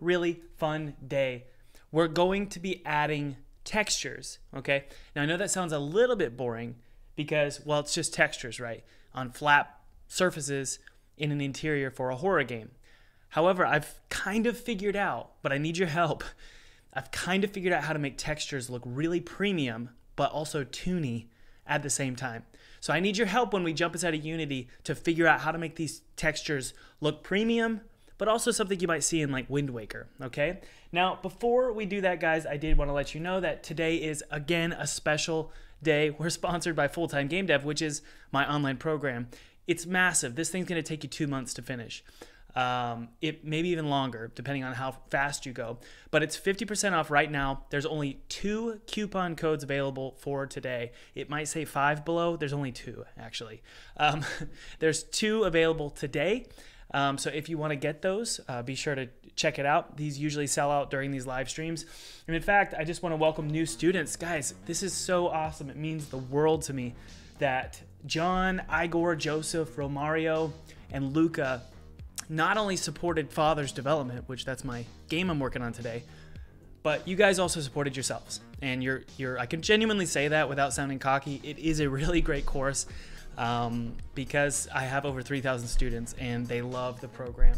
really fun day. We're going to be adding textures, okay? Now I know that sounds a little bit boring because, well, it's just textures, right? On flat surfaces in an interior for a horror game. However, I've kind of figured out, but I need your help. I've kind of figured out how to make textures look really premium, but also toony at the same time. So I need your help when we jump inside of Unity to figure out how to make these textures look premium, but also something you might see in like Wind Waker, okay? Now, before we do that, guys, I did want to let you know that today is again a special day. We're sponsored by Full Time Game Dev, which is my online program. It's massive. This thing's going to take you two months to finish. Um, it maybe even longer, depending on how fast you go. But it's 50% off right now. There's only two coupon codes available for today. It might say five below. There's only two, actually. Um, there's two available today. Um, so if you want to get those, uh, be sure to check it out. These usually sell out during these live streams. And in fact, I just want to welcome new students. Guys, this is so awesome. It means the world to me that John, Igor, Joseph, Romario, and Luca not only supported Father's development, which that's my game I'm working on today, but you guys also supported yourselves. And you're you're I can genuinely say that without sounding cocky. It is a really great course um, because I have over 3,000 students and they love the program.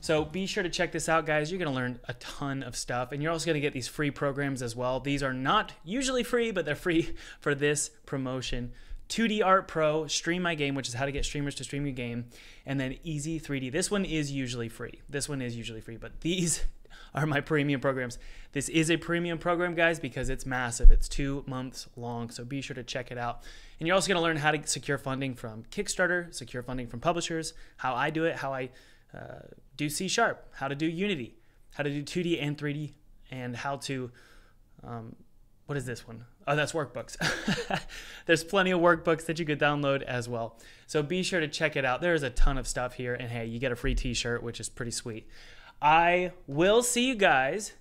So be sure to check this out, guys. You're going to learn a ton of stuff, and you're also going to get these free programs as well. These are not usually free, but they're free for this promotion. 2D Art Pro, Stream My Game, which is how to get streamers to stream your game, and then Easy 3D. This one is usually free. This one is usually free, but these are my premium programs. This is a premium program, guys, because it's massive. It's two months long, so be sure to check it out. And you're also going to learn how to secure funding from Kickstarter, secure funding from publishers, how I do it, how I uh, do C Sharp, how to do Unity, how to do 2D and 3D, and how to um, what is this one? Oh, that's workbooks. There's plenty of workbooks that you could download as well. So be sure to check it out. There's a ton of stuff here. And hey, you get a free t shirt, which is pretty sweet. I will see you guys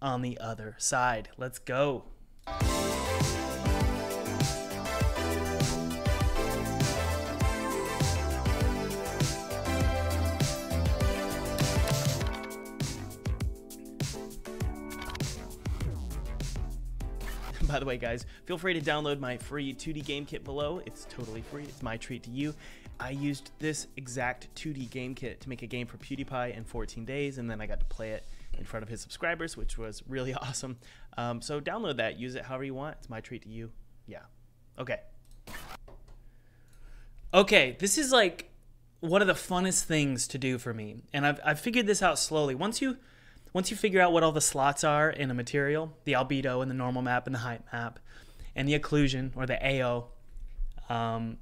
on the other side. Let's go. By the way, guys, feel free to download my free 2D game kit below. It's totally free. It's my treat to you. I used this exact 2D game kit to make a game for PewDiePie in 14 days, and then I got to play it in front of his subscribers, which was really awesome. Um, so download that, use it however you want. It's my treat to you. Yeah. Okay. Okay, this is like one of the funnest things to do for me, and I've, I've figured this out slowly. Once you once you figure out what all the slots are in a material, the albedo and the normal map and the height map, and the occlusion or the AO, um,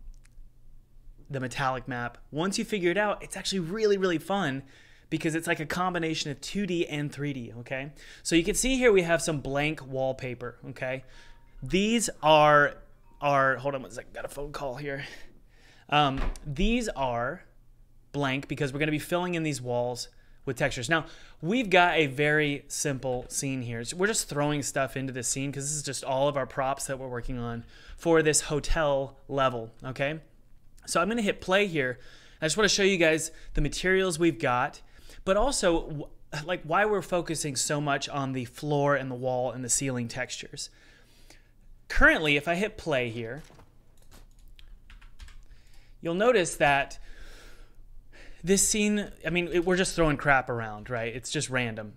the metallic map, once you figure it out, it's actually really, really fun because it's like a combination of 2D and 3D, okay? So you can see here we have some blank wallpaper, okay? These are, are hold on one second, got a phone call here. Um, these are blank because we're gonna be filling in these walls with textures. Now, we've got a very simple scene here. We're just throwing stuff into this scene because this is just all of our props that we're working on for this hotel level, okay? So I'm gonna hit play here. I just wanna show you guys the materials we've got, but also like why we're focusing so much on the floor and the wall and the ceiling textures. Currently, if I hit play here, you'll notice that this scene, I mean, it, we're just throwing crap around, right? It's just random.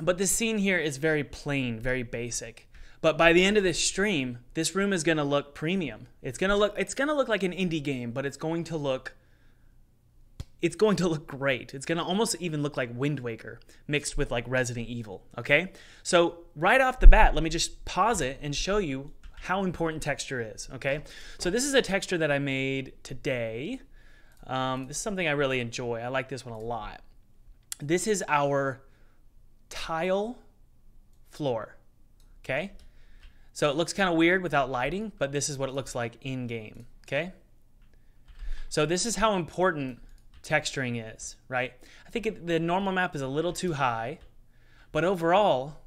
But this scene here is very plain, very basic. But by the end of this stream, this room is going to look premium. It's going to look it's going to look like an indie game, but it's going to look it's going to look great. It's going to almost even look like Wind Waker mixed with like Resident Evil, okay? So, right off the bat, let me just pause it and show you how important texture is, okay? So, this is a texture that I made today. Um, this is something I really enjoy. I like this one a lot. This is our tile floor. Okay? So it looks kind of weird without lighting, but this is what it looks like in game. Okay? So this is how important texturing is, right? I think it, the normal map is a little too high, but overall,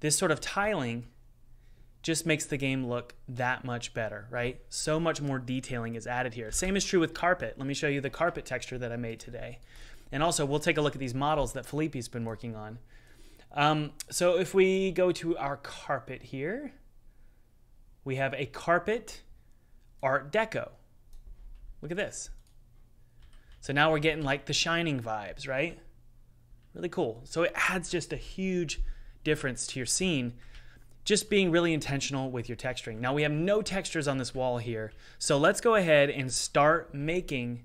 this sort of tiling just makes the game look that much better, right? So much more detailing is added here. Same is true with carpet. Let me show you the carpet texture that I made today. And also, we'll take a look at these models that Felipe's been working on. Um, so if we go to our carpet here, we have a carpet art deco. Look at this. So now we're getting like the shining vibes, right? Really cool. So it adds just a huge difference to your scene. Just being really intentional with your texturing. Now we have no textures on this wall here. So let's go ahead and start making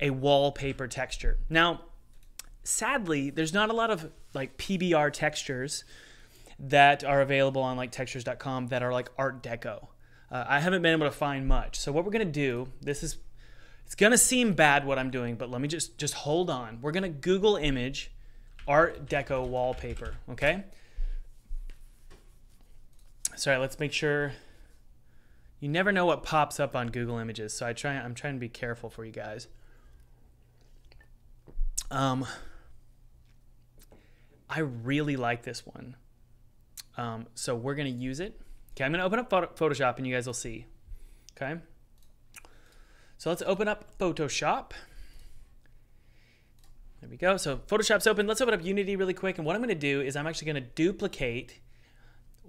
a wallpaper texture. Now, sadly, there's not a lot of like PBR textures that are available on like textures.com that are like art deco. Uh, I haven't been able to find much. So what we're gonna do, this is, it's gonna seem bad what I'm doing, but let me just just hold on. We're gonna Google image art deco wallpaper, okay? Sorry, let's make sure. You never know what pops up on Google Images, so I try. I'm trying to be careful for you guys. Um, I really like this one. Um, so we're going to use it. Okay, I'm to open up Photoshop and you guys will see. Okay. So let's open up Photoshop. There we go. So Photoshop's open. Let's open up Unity really quick. And what I'm going to do is I'm actually going to duplicate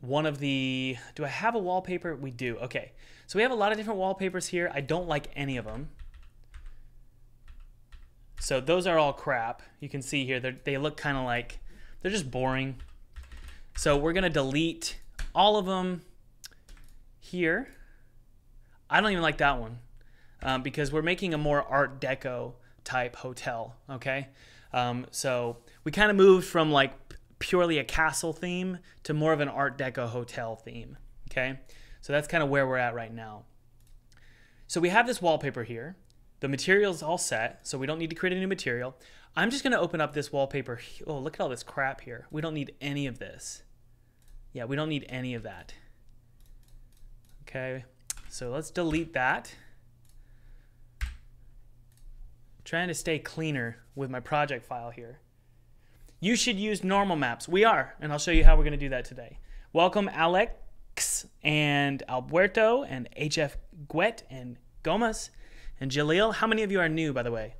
one of the, do I have a wallpaper? We do. Okay. So we have a lot of different wallpapers here. I don't like any of them. So those are all crap. You can see here, they look kind of like, they're just boring. So we're gonna delete all of them here. I don't even like that one um, because we're making a more Art Deco type hotel, okay? Um, so we kind of moved from like purely a castle theme to more of an Art Deco hotel theme, okay? So that's kind of where we're at right now. So we have this wallpaper here. The material is all set, so we don't need to create a new material. I'm just gonna open up this wallpaper. Oh, look at all this crap here. We don't need any of this. Yeah, we don't need any of that. Okay, so let's delete that. Trying to stay cleaner with my project file here. You should use normal maps. We are, and I'll show you how we're gonna do that today. Welcome Alex and Alberto and HF Guet and Gomez. And Jaleel, how many of you are new, by the way?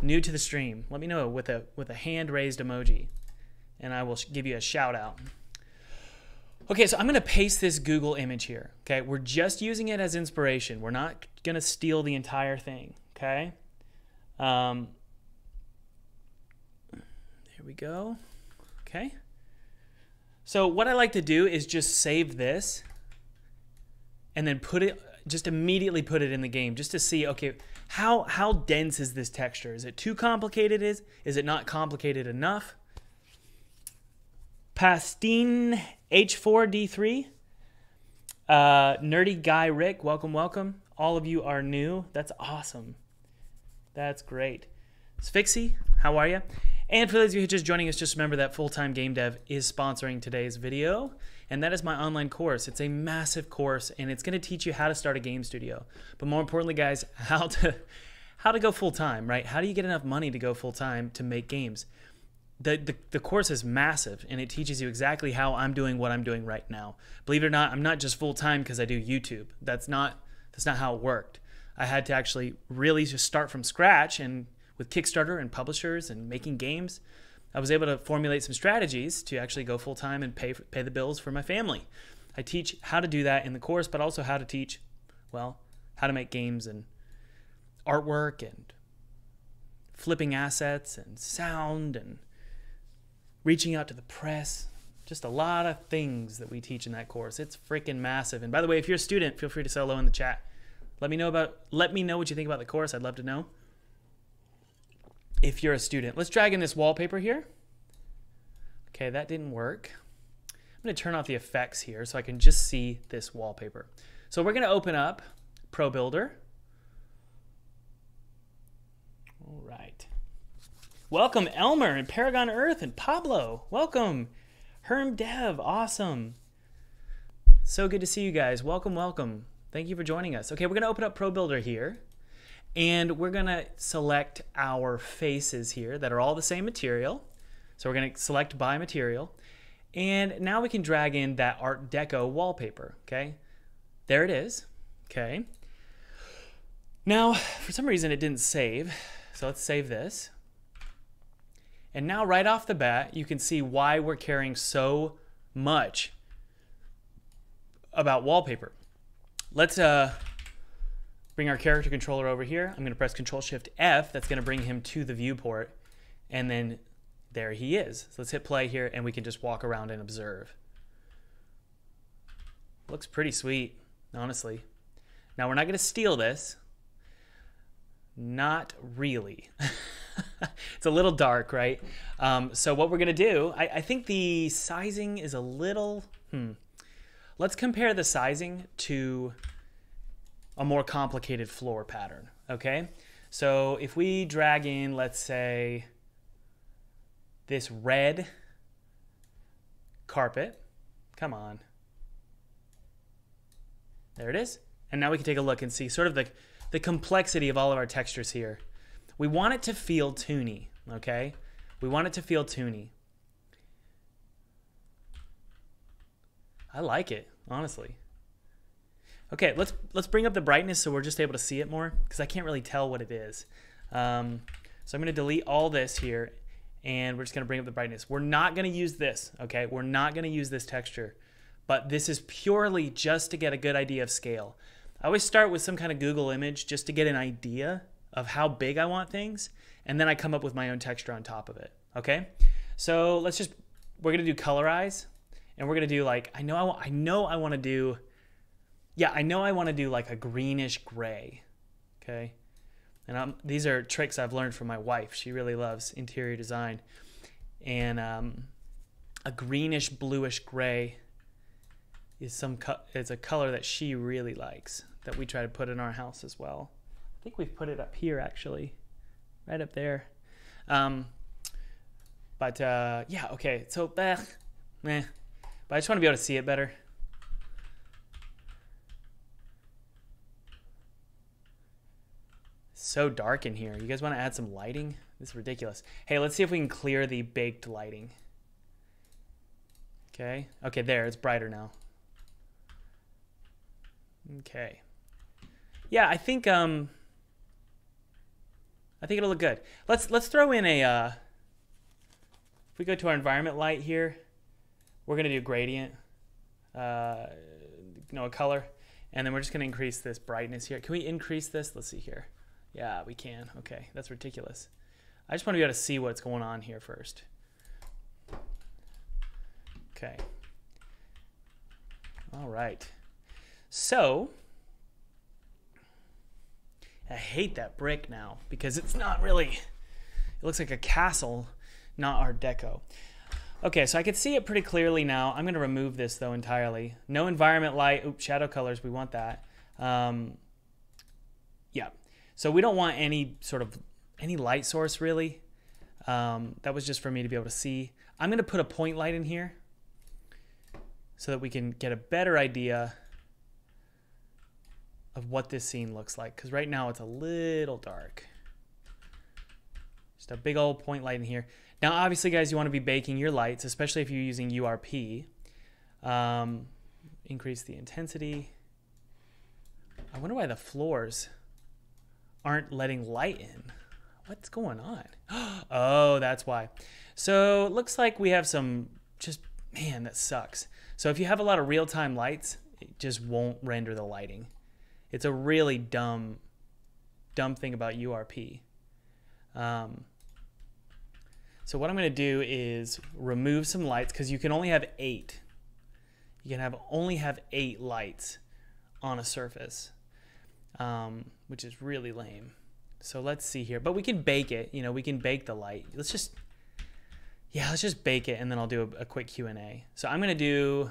New to the stream? Let me know with a with a hand raised emoji, and I will give you a shout out. Okay, so I'm going to paste this Google image here. Okay, we're just using it as inspiration. We're not going to steal the entire thing. Okay. Um, here we go. Okay. So what I like to do is just save this and then put it just immediately put it in the game just to see okay how how dense is this texture? Is it too complicated? Is is it not complicated enough? Pastine h4d3 uh, nerdy guy rick welcome welcome. All of you are new. That's awesome. That's great. Sphyxy, how are you and for those of you who are just joining us just remember that full-time game dev is sponsoring today's video and that is my online course. It's a massive course, and it's going to teach you how to start a game studio. But more importantly, guys, how to how to go full time, right? How do you get enough money to go full time to make games? The, the, the course is massive and it teaches you exactly how I'm doing what I'm doing right now. Believe it or not, I'm not just full time because I do YouTube. That's not that's not how it worked. I had to actually really just start from scratch and with Kickstarter and publishers and making games. I was able to formulate some strategies to actually go full time and pay pay the bills for my family. I teach how to do that in the course, but also how to teach, well, how to make games and artwork and flipping assets and sound and reaching out to the press. Just a lot of things that we teach in that course. It's freaking massive. And by the way, if you're a student, feel free to say hello in the chat. Let me know about let me know what you think about the course. I'd love to know if you're a student. Let's drag in this wallpaper here. Okay, that didn't work. I'm to turn off the effects here so I can just see this wallpaper. So we're to open up Pro Builder. All right. Welcome Elmer and Paragon Earth and Pablo. Welcome. Herm Dev, awesome. So good to see you guys. Welcome, welcome. Thank you for joining us. Okay, we're to open up Pro Builder here. And we're gonna select our faces here that are all the same material. So we're gonna select by material. And now we can drag in that Art Deco wallpaper, okay? There it is, okay? Now, for some reason it didn't save. So let's save this. And now right off the bat, you can see why we're caring so much about wallpaper. Let's uh, bring our character controller over here. I'm gonna press Control Shift F. That's gonna bring him to the viewport. And then there he is. So let's hit play here and we can just walk around and observe. Looks pretty sweet, honestly. Now we're not gonna steal this. Not really. it's a little dark, right? Um, so what we're gonna do, I, I, think the sizing is a little, hmm. Let's compare the sizing to a more complicated floor pattern, okay? So if we drag in, let's say, this red carpet, come on. There it is. And now we can take a look and see sort of the, the complexity of all of our textures here. We want it to feel toony, okay? We want it to feel toony. I like it, honestly. Okay, let's let's bring up the brightness so we're just able to see it more because I can't really tell what it is. Um, so I'm going to delete all this here and we're just going to bring up the brightness. We're not going to use this, okay? We're not going to use this texture, but this is purely just to get a good idea of scale. I always start with some kind of Google image just to get an idea of how big I want things, and then I come up with my own texture on top of it. Okay, so let's just we're gonna do colorize, and we're gonna do like I know I, want, I know I want to do, yeah I know I want to do like a greenish gray. Okay, and I'm, these are tricks I've learned from my wife. She really loves interior design, and um, a greenish bluish gray is some is a color that she really likes that we try to put in our house as well. I think we've put it up here actually, right up there. Um, but uh, yeah, okay. So, eh, meh. But I just want to be able to see it better. So dark in here. You guys want to add some lighting? This is ridiculous. Hey, let's see if we can clear the baked lighting. Okay. Okay, there. It's brighter now. Okay. Yeah, I think um I think it'll look good. Let's let's throw in a. Uh, if we go to our environment light here, we're gonna do gradient, uh, know, a color, and then we're just gonna increase this brightness here. Can we increase this? Let's see here. Yeah, we can. Okay, that's ridiculous. I just want to be able to see what's going on here first. Okay. All right. So I hate that brick now because it's not really, it looks like a castle, not Art Deco. Okay, so I can see it pretty clearly now. I'm going to remove this though entirely. No environment light. Oops, shadow colors. We want that. Um, yeah. So we don't want any sort of any light source really. Um, that was just for me to be able to see. I'm going to put a point light in here so that we can get a better idea of what this scene looks like because right now it's a little dark. Just a big old point light in here. Now, obviously, guys, you want to be baking your lights, especially if you're using URP. Um, increase the intensity. I wonder why the floors aren't letting light in. What's going on? Oh, that's why. So it looks like we have some just, man, that sucks. So if you have a lot of real-time lights, it just won't render the lighting. It's a really dumb, dumb thing about URP. Um, so what I'm going to do is remove some lights because you can only have eight. You can have only have eight lights on a surface, um, which is really lame. So let's see here. But we can bake it. You know, we can bake the light. Let's just, yeah, let's just bake it, and then I'll do a, a quick Q&A. So I'm going to do,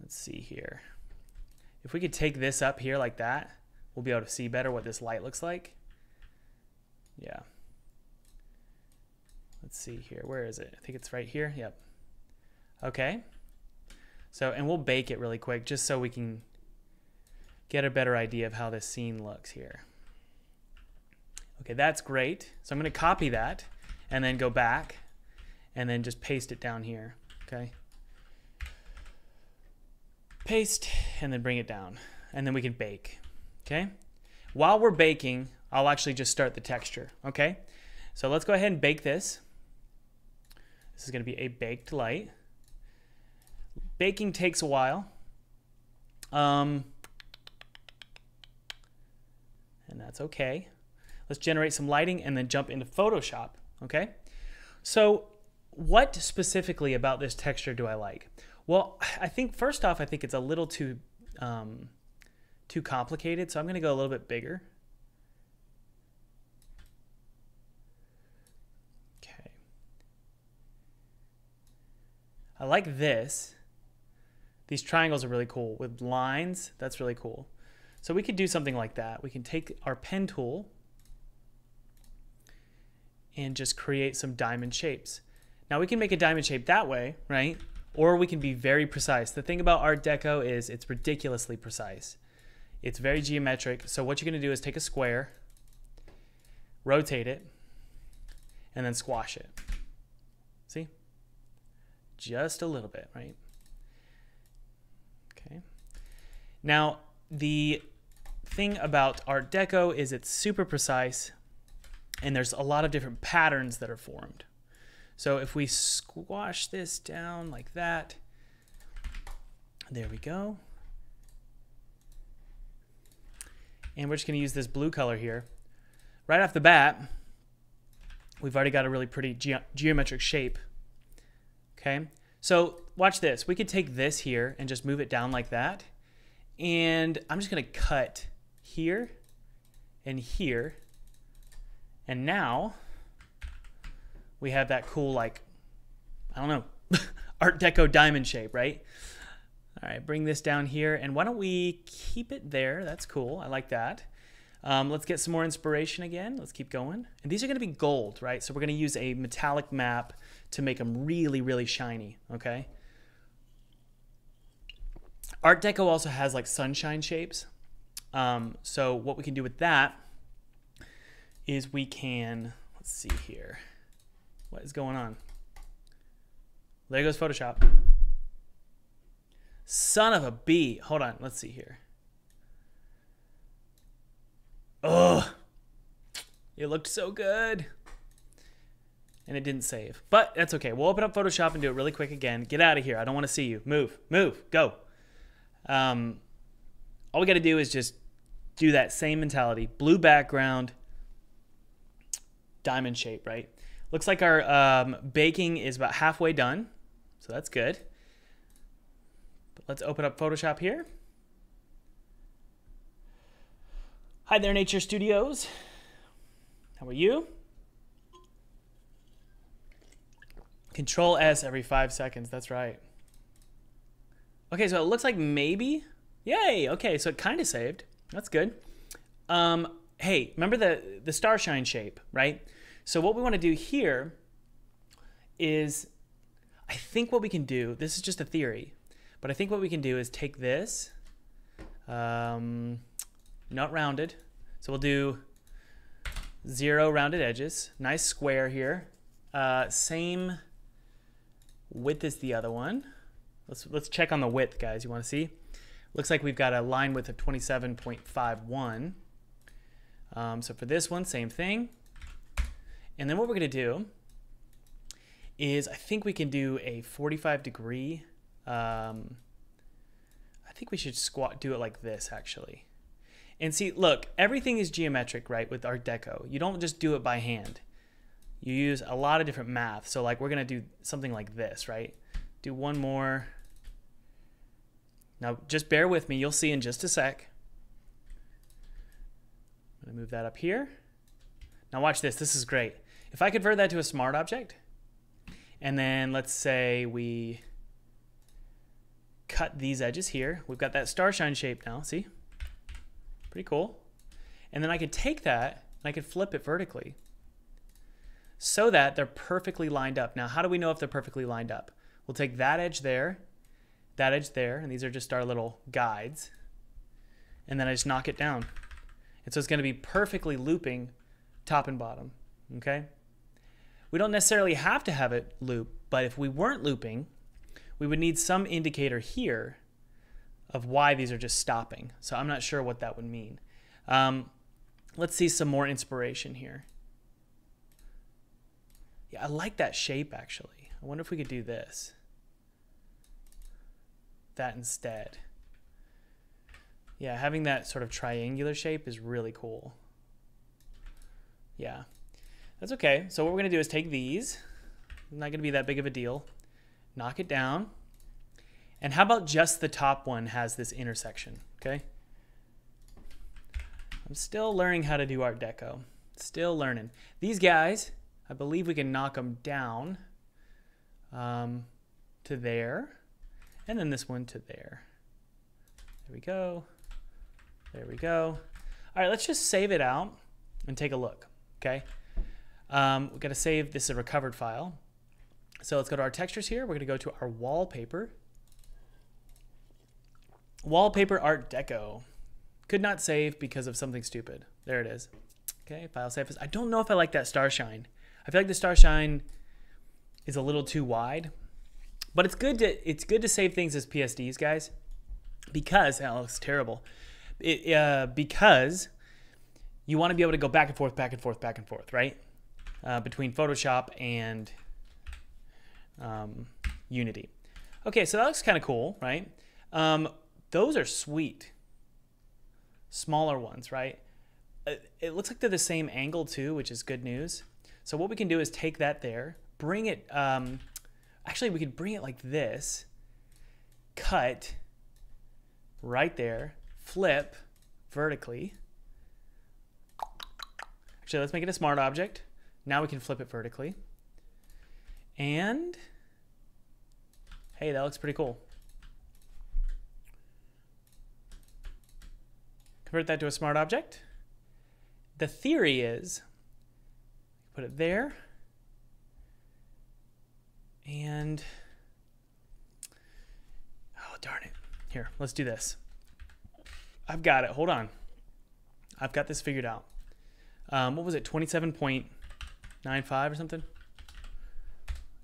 let's see here. If we could take this up here like that, we'll be able to see better what this light looks like. Yeah. Let's see here. Where is it? I think it's right here. Yep. Okay. So, and we'll bake it really quick just so we can get a better idea of how this scene looks here. Okay, that's great. So I'm going to copy that and then go back and then just paste it down here. Okay paste, and then bring it down. And then we can bake, okay? While we're baking, I'll actually just start the texture, okay? So let's go ahead and bake this. This is going to be a baked light. Baking takes a while. Um, and that's okay. Let's generate some lighting and then jump into Photoshop, okay? So what specifically about this texture do I like? Well, I think first off, I think it's a little too um, too complicated, so I'm going to go a little bit bigger. Okay. I like this. These triangles are really cool with lines. That's really cool. So we could do something like that. We can take our pen tool and just create some diamond shapes. Now we can make a diamond shape that way, right? Or we can be very precise. The thing about Art Deco is it's ridiculously precise. It's very geometric. So what you're gonna do is take a square, rotate it, and then squash it. See? Just a little bit, right? Okay. Now, the thing about Art Deco is it's super precise and there's a lot of different patterns that are formed. So if we squash this down like that, there we go. And we're just going to use this blue color here. Right off the bat, we've already got a really pretty ge geometric shape. Okay, so watch this. We could take this here and just move it down like that. And I'm just going to cut here and here. And now we have that cool, like, I don't know, Art Deco diamond shape, right? All right, bring this down here. And why don't we keep it there? That's cool. I like that. Um, let's get some more inspiration again. Let's keep going. And these are going to be gold, right? So we're going to use a metallic map to make them really, really shiny, okay? Art Deco also has like sunshine shapes. Um, so what we can do with that is we can, let's see here. What is going on? There goes Photoshop. Son of a bee. Hold on. Let's see here. Ugh. It looked so good. And it didn't save. But that's okay. We'll open up Photoshop and do it really quick again. Get out of here. I don't want to see you. Move. Move. Go. Um, all we got to do is just do that same mentality. Blue background, diamond shape, right? Looks like our um, baking is about halfway done, so that's good. But let's open up Photoshop here. Hi there, Nature Studios. How are you? Control S every five seconds, that's right. Okay, so it looks like maybe, yay, okay, so it kind of saved. That's good. Um, hey, remember the, the starshine shape, right? So what we want to do here is, I think what we can do, this is just a theory, but I think what we can do is take this, um, not rounded, so we'll do zero rounded edges, nice square here, uh, same width as the other one. Let's, let's check on the width, guys. You want to see? Looks like we've got a line width of 27.51. Um, so for this one, same thing. And then what we're going to do is I think we can do a 45 degree. Um, I think we should squat do it like this actually. And see, look, everything is geometric, right, with Art Deco. You don't just do it by hand. You use a lot of different math. So like we're going to do something like this, right? Do one more. Now just bear with me. You'll see in just a sec. I'm going to move that up here. Now watch this. This is great. If I convert that to a smart object, and then let's say we cut these edges here, we've got that starshine shape now, see? Pretty cool. And then I could take that and I could flip it vertically so that they're perfectly lined up. Now, how do we know if they're perfectly lined up? We'll take that edge there, that edge there, and these are just our little guides. And then I just knock it down. And so it's going to be perfectly looping top and bottom, okay? We don't necessarily have to have it loop, but if we weren't looping, we would need some indicator here of why these are just stopping. So I'm not sure what that would mean. Um, let's see some more inspiration here. Yeah, I like that shape actually. I wonder if we could do this. That instead. Yeah, having that sort of triangular shape is really cool. Yeah, that's okay. So what we're gonna do is take these, not gonna be that big of a deal, knock it down. And how about just the top one has this intersection, okay? I'm still learning how to do Art Deco. Still learning. These guys, I believe we can knock them down um, to there. And then this one to there. There we go. There we go. All right, let's just save it out and take a look, okay? Um, we've got to save, this is a recovered file. So let's go to our textures here. We're gonna go to our wallpaper. Wallpaper Art Deco. Could not save because of something stupid. There it is. Okay, file save as. I don't know if I like that star shine. I feel like the star shine is a little too wide, but it's good to it's good to save things as PSDs, guys, because that looks terrible. It, uh, because you want to be able to go back and forth, back and forth, back and forth, right? Uh, between Photoshop and um, Unity. Okay, so that looks kind of cool, right? Um, those are sweet. Smaller ones, right? Uh, it looks like they're the same angle too, which is good news. So what we can do is take that there, bring it, um, actually we could bring it like this, cut right there, flip vertically. Actually, let's make it a smart object. Now we can flip it vertically. And hey, that looks pretty cool. Convert that to a smart object. The theory is, put it there, and, oh, darn it. Here, let's do this. I've got it. Hold on. I've got this figured out. Um, what was it? 27.95 or something?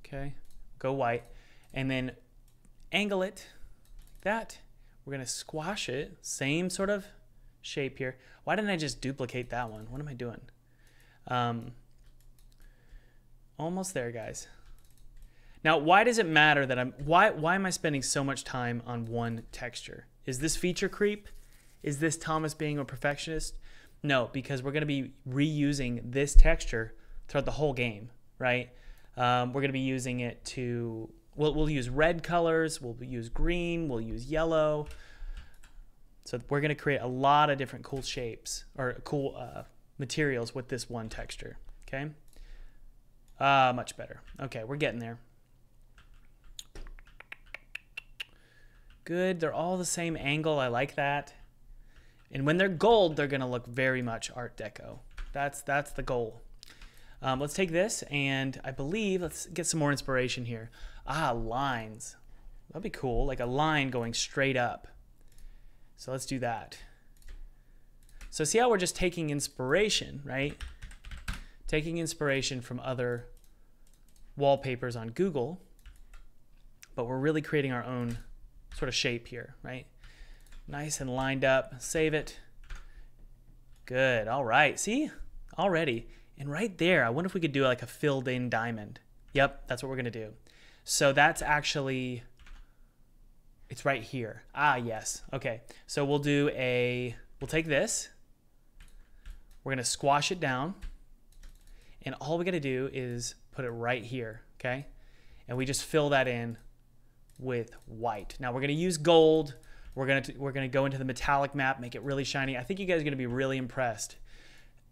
Okay. Go white. And then angle it like that. We're going to squash it. Same sort of shape here. Why didn't I just duplicate that one? What am I doing? Um, almost there, guys. Now, why does it matter that I'm, why, why am I spending so much time on one texture? Is this feature creep? Is this Thomas being a perfectionist? No, because we're going to be reusing this texture throughout the whole game, right? Um, we're going to be using it to, we'll, we'll use red colors, we'll use green, we'll use yellow, so we're going to create a lot of different cool shapes or cool uh, materials with this one texture. Okay. Uh, much better. Okay, we're getting there. Good. They're all the same angle. I like that. And when they're gold, they're going to look very much Art Deco. That's that's the goal. Um, let's take this and I believe let's get some more inspiration here. Ah, lines. That'd be cool. Like a line going straight up. So let's do that. So see how we're just taking inspiration, right? Taking inspiration from other wallpapers on Google, but we're really creating our own sort of shape here, right? Nice and lined up. Save it. Good. All right. See? Already. And right there, I wonder if we could do like a filled in diamond. Yep, that's what we're going to do. So that's actually it's right here. Ah, yes. Okay. So we'll do a, we'll take this. We're going to squash it down. And all we got to do is put it right here. Okay. And we just fill that in with white. Now we're going to use gold. We're going to, we're going to go into the metallic map, make it really shiny. I think you guys are going to be really impressed.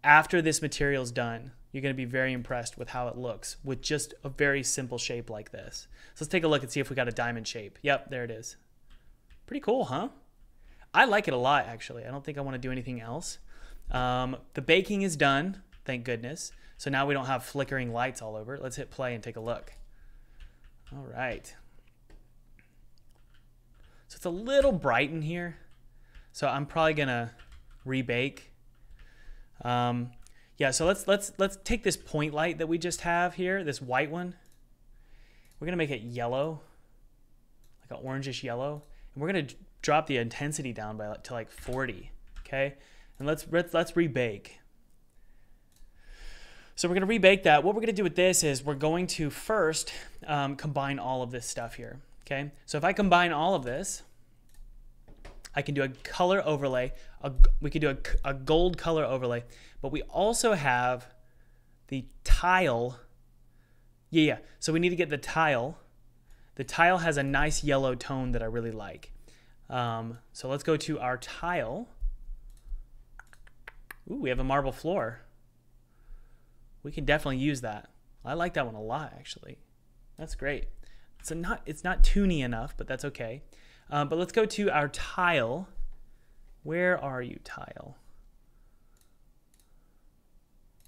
After this material is done, you're going to be very impressed with how it looks with just a very simple shape like this. So let's take a look and see if we got a diamond shape. Yep, there it is. Pretty cool, huh? I like it a lot, actually. I don't think I want to do anything else. Um, the baking is done, thank goodness. So now we don't have flickering lights all over. Let's hit play and take a look. All right. It's a little bright in here. So I'm probably gonna rebake. Um, yeah, so let's let's let's take this point light that we just have here, this white one. We're gonna make it yellow, like an orangish yellow and we're gonna drop the intensity down by to like 40, okay? And let's let's, let's rebake. So we're to rebake that. What we're to do with this is we're going to first um, combine all of this stuff here. Okay. So if I combine all of this, I can do a color overlay. A, we can do a, a gold color overlay, but we also have the tile. Yeah, yeah. So we need to get the tile. The tile has a nice yellow tone that I really like. Um, so let's go to our tile. Ooh, we have a marble floor. We can definitely use that. I like that one a lot, actually. That's great. It's not it's not toony enough, but that's okay. Um, but let's go to our tile. Where are you, tile?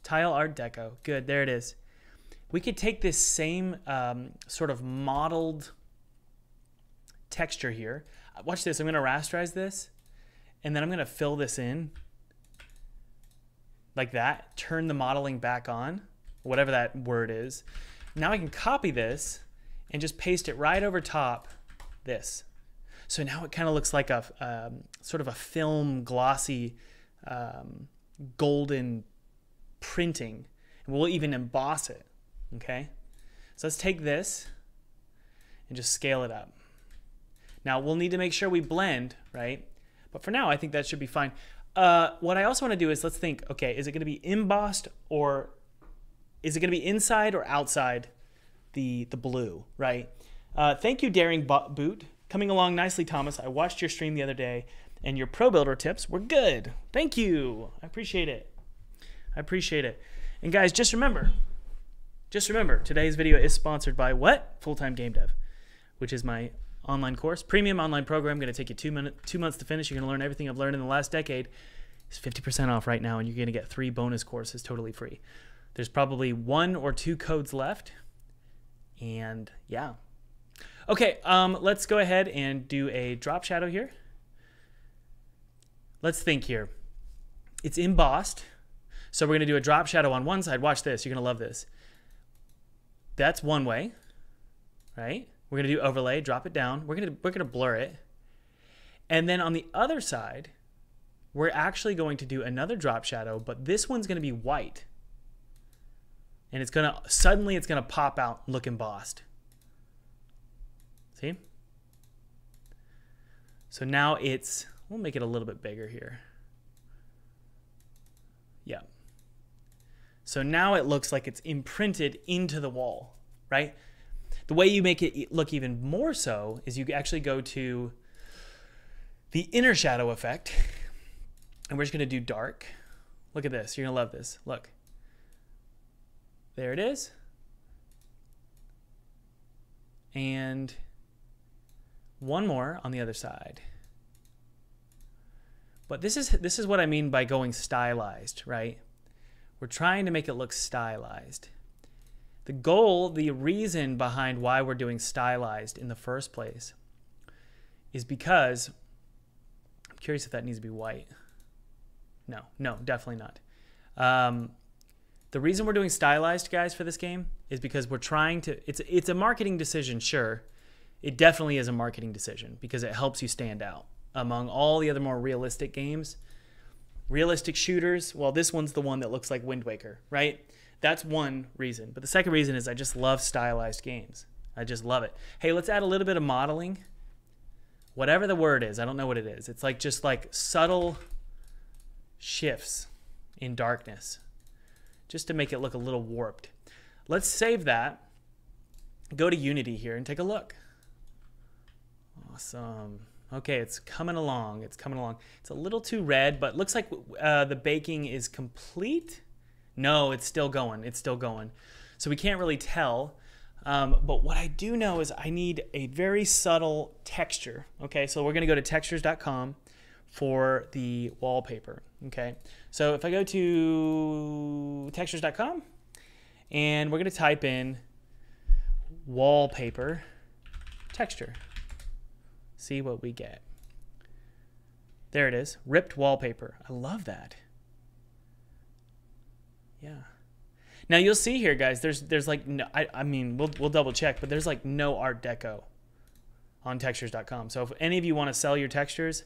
Tile Art Deco. Good, there it is. We could take this same um, sort of modeled texture here. Watch this. I'm going to rasterize this, and then I'm going to fill this in like that. Turn the modeling back on, whatever that word is. Now I can copy this and just paste it right over top this. So now it kind of looks like a um, sort of a film glossy um, golden printing. And we'll even emboss it. Okay? So let's take this and just scale it up. Now we'll need to make sure we blend, right? But for now, I think that should be fine. Uh, what I also want to do is let's think, okay, is it going to be embossed or is it going to be inside or outside the, the blue, right? Uh, thank you, Daring Boot. Coming along nicely, Thomas. I watched your stream the other day, and your Pro Builder tips were good. Thank you. I appreciate it. I appreciate it. And guys, just remember, just remember, today's video is sponsored by what? Full Time Game Dev, which is my online course, premium online program. Going to take you two minute, two months to finish. You're going to learn everything I've learned in the last decade. It's 50% off right now, and you're going to get three bonus courses totally free. There's probably one or two codes left, and yeah, Okay, um, let's go ahead and do a drop shadow here. Let's think here. It's embossed. So we're going to do a drop shadow on one side. Watch this. You're going to love this. That's one way, right? We're going to do overlay, drop it down. We're going to we're going to blur it. And then on the other side, we're actually going to do another drop shadow, but this one's going to be white. And it's going to suddenly it's going to pop out look embossed. See? So now it's, we'll make it a little bit bigger here. Yeah. So now it looks like it's imprinted into the wall, right? The way you make it look even more so is you actually go to the inner shadow effect, and we're just going to do dark. Look at this. You're to love this. Look. There it is. And one more on the other side. But this is this is what I mean by going stylized, right? We're trying to make it look stylized. The goal, the reason behind why we're doing stylized in the first place is because I'm curious if that needs to be white. No, no, definitely not. Um, the reason we're doing stylized, guys, for this game is because we're trying to. It's it's a marketing decision, sure, it definitely is a marketing decision because it helps you stand out among all the other more realistic games. Realistic shooters, well, this one's the one that looks like Wind Waker, right? That's one reason. But the second reason is I just love stylized games. I just love it. Hey, let's add a little bit of modeling. Whatever the word is, I don't know what it is. It's like just like subtle shifts in darkness just to make it look a little warped. Let's save that. Go to Unity here and take a look. Awesome. Okay, it's coming along. It's coming along. It's a little too red, but looks like uh, the baking is complete. No, it's still going. It's still going. So we can't really tell. Um, but what I do know is I need a very subtle texture. Okay, so we're going to go to textures.com for the wallpaper. Okay, so if I go to textures.com and we're going to type in wallpaper texture see what we get. There it is, ripped wallpaper. I love that. Yeah. Now you'll see here, guys. There's there's like no, I, I mean we'll we'll double check, but there's like no Art Deco on textures.com. So if any of you want to sell your textures,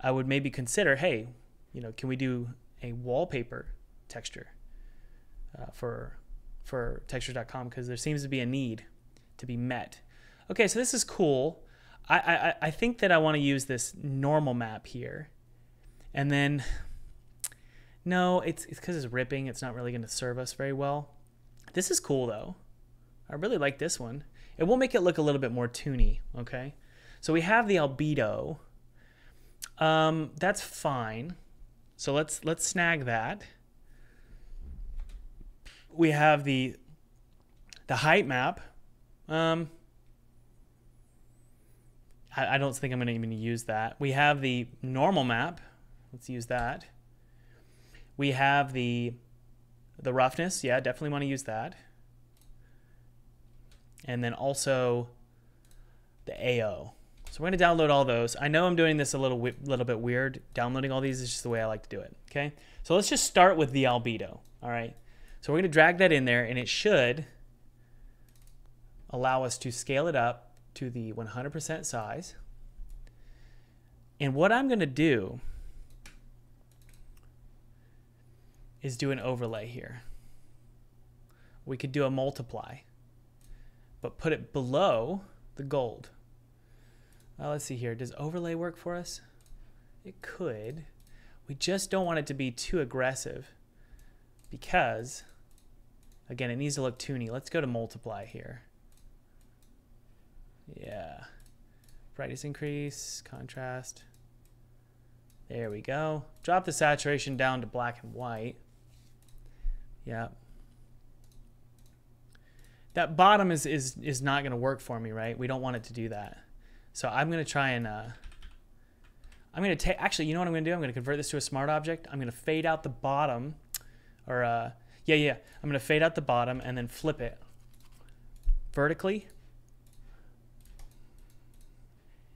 I would maybe consider, hey, you know, can we do a wallpaper texture? uh, for for textures.com because there seems to be a need to be met. Okay, so this is cool. I, I, I think that I want to use this normal map here. And then, no, it's because it's, it's ripping. It's not really going to serve us very well. This is cool though. I really like this one. It will make it look a little bit more toony, okay? So we have the albedo. Um, that's fine. So let's let's snag that. We have the the height map. Um, I, I don't think I'm going to even use that. We have the normal map. Let's use that. We have the the roughness. Yeah, definitely want to use that and then also the AO. So we're going to download all those. I know I'm doing this a little little bit weird. Downloading all these is just the way I like to do it. Okay, so let's just start with the albedo. All right, so we're going to drag that in there, and it should allow us to scale it up to the 100% size. And what I'm going to do is do an overlay here. We could do a multiply but put it below the gold. Well, let's see here. Does overlay work for us? It could. We just don't want it to be too aggressive because, again, it needs to look toony. Let's go to multiply here. Yeah. Brightness increase, contrast. There we go. Drop the saturation down to black and white. Yeah that bottom is is is not going to work for me, right? We don't want it to do that. So I'm going to try and uh, I'm going to take actually, you know what I'm going to do? I'm going to convert this to a smart object. I'm going to fade out the bottom or uh, yeah, yeah. I'm going to fade out the bottom and then flip it vertically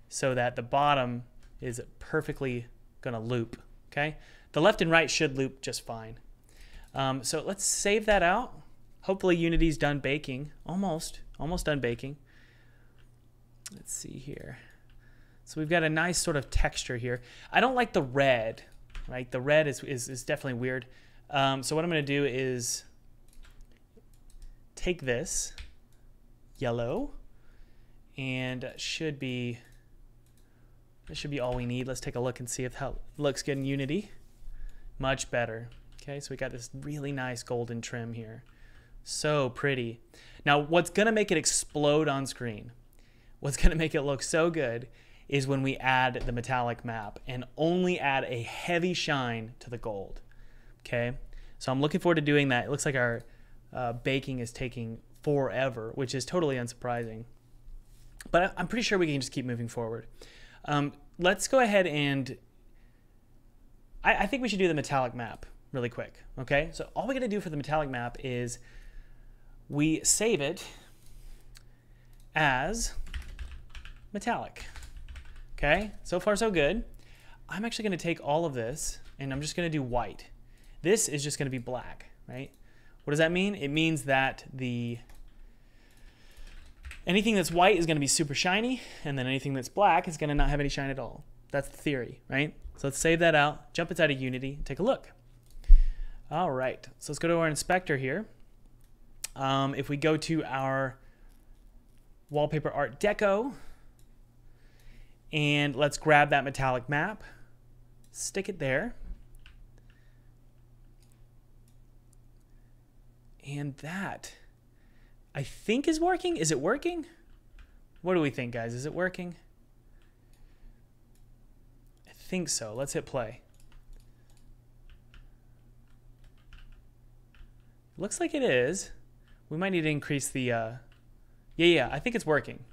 so that the bottom is perfectly going to loop, okay? The left and right should loop just fine. Um, so let's save that out. Hopefully Unity's done baking. Almost. Almost done baking. Let's see here. So we've got a nice sort of texture here. I don't like the red, right? The red is, is, is definitely weird. Um, so what I'm to do is take this yellow and should be this should be all we need. Let's take a look and see if it looks good in Unity. Much better. Okay, so we got this really nice golden trim here. So pretty. Now, what's to make it explode on screen, what's to make it look so good, is when we add the metallic map and only add a heavy shine to the gold. Okay, so I'm looking forward to doing that. It looks like our uh, baking is taking forever, which is totally unsurprising. But I'm pretty sure we can just keep moving forward. Um, let's go ahead and I, I think we should do the metallic map really quick. Okay, so all we got to do for the metallic map is we save it as metallic. Okay, so far so good. I'm actually going to take all of this and I'm just going to do white. This is just going to be black, right? What does that mean? It means that the anything that's white is going to be super shiny and then anything that's black is going to not have any shine at all. That's the theory, right? So let's save that out, jump inside of Unity, take a look. All right, so let's go to our inspector here. Um, if we go to our wallpaper art deco and let's grab that metallic map, stick it there. And that I think is working. Is it working? What do we think, guys? Is it working? I think so. Let's hit play. Looks like it is. We might need to increase the, uh, yeah, yeah, I think it's working.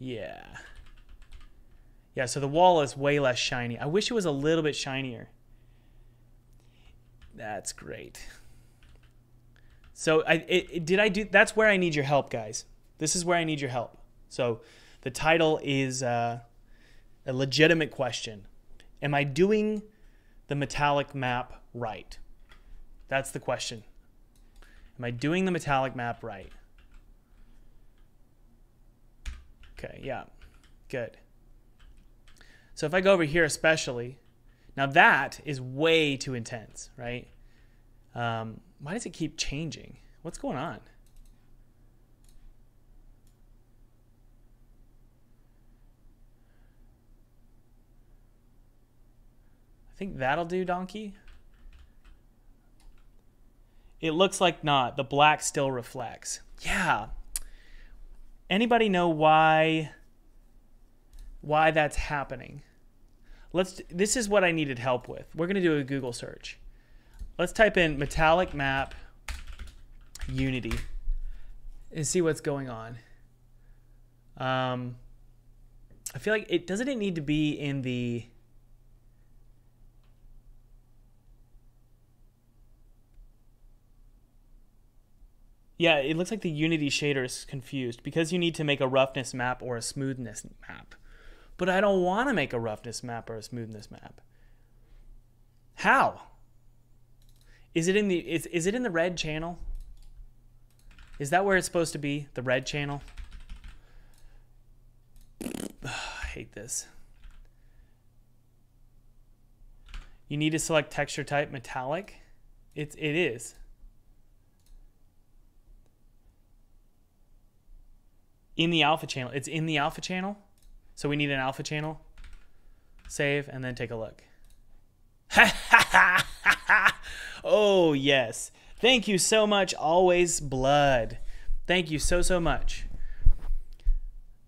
Yeah. Yeah, so the wall is way less shiny. I wish it was a little bit shinier. That's great. So I it, it, did I do that's where I need your help, guys. This is where I need your help. So the title is uh, a legitimate question. Am I doing the metallic map right? That's the question. Am I doing the metallic map right? Okay, yeah, good. So if I go over here especially, now that is way too intense, right? Um, why does it keep changing? What's going on? I think that'll do, Donkey. It looks like not. The black still reflects. Yeah. Anybody know why why that's happening? Let's this is what I needed help with. We're going to do a Google search. Let's type in metallic map unity and see what's going on. Um I feel like it doesn't it need to be in the Yeah, it looks like the Unity shader is confused because you need to make a roughness map or a smoothness map. But I don't want to make a roughness map or a smoothness map. How? Is it in the is, is it in the red channel? Is that where it's supposed to be? The red channel? I hate this. You need to select texture type metallic. It's it is. in the alpha channel. It's in the alpha channel. So we need an alpha channel. Save and then take a look. oh, yes. Thank you so much, Always Blood. Thank you so, so much.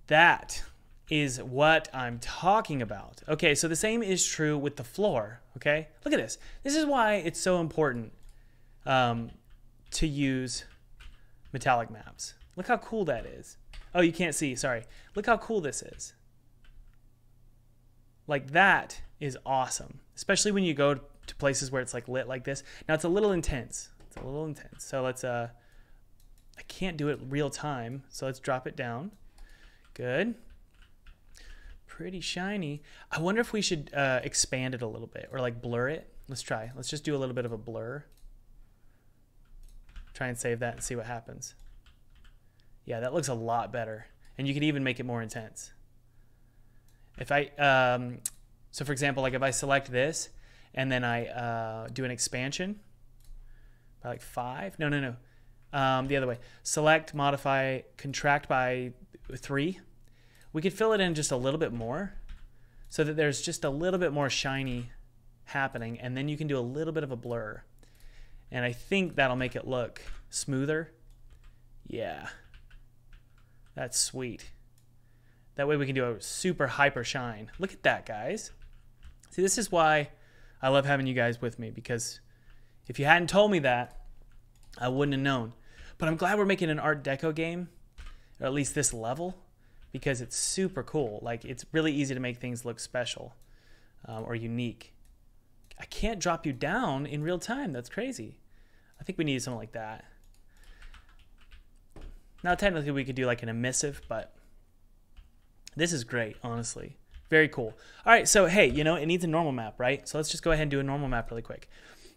That is what I'm talking about. Okay, so the same is true with the floor. Okay, look at this. This is why it's so important um, to use metallic maps. Look how cool that is. Oh, you can't see. Sorry. Look how cool this is. Like that is awesome, especially when you go to places where it's like lit like this. Now it's a little intense. It's a little intense. So let's uh I can't do it real time. So let's drop it down. Good. Pretty shiny. I wonder if we should uh, expand it a little bit or like blur it. Let's try. Let's just do a little bit of a blur. Try and save that and see what happens. Yeah, that looks a lot better. And you could even make it more intense. If I, um, so for example, like if I select this and then I uh, do an expansion by like five, no, no, no, um, the other way. Select, modify, contract by three. We could fill it in just a little bit more so that there's just a little bit more shiny happening. And then you can do a little bit of a blur. And I think that'll make it look smoother. Yeah. That's sweet. That way we can do a super hyper shine. Look at that, guys. See, this is why I love having you guys with me because if you hadn't told me that, I wouldn't have known. But I'm glad we're making an Art Deco game, or at least this level, because it's super cool. Like, it's really easy to make things look special um, or unique. I can't drop you down in real time. That's crazy. I think we need something like that. Now, technically, we could do like an emissive, but this is great, honestly. Very cool. All right, so hey, you know, it needs a normal map, right? So let's just go ahead and do a normal map really quick.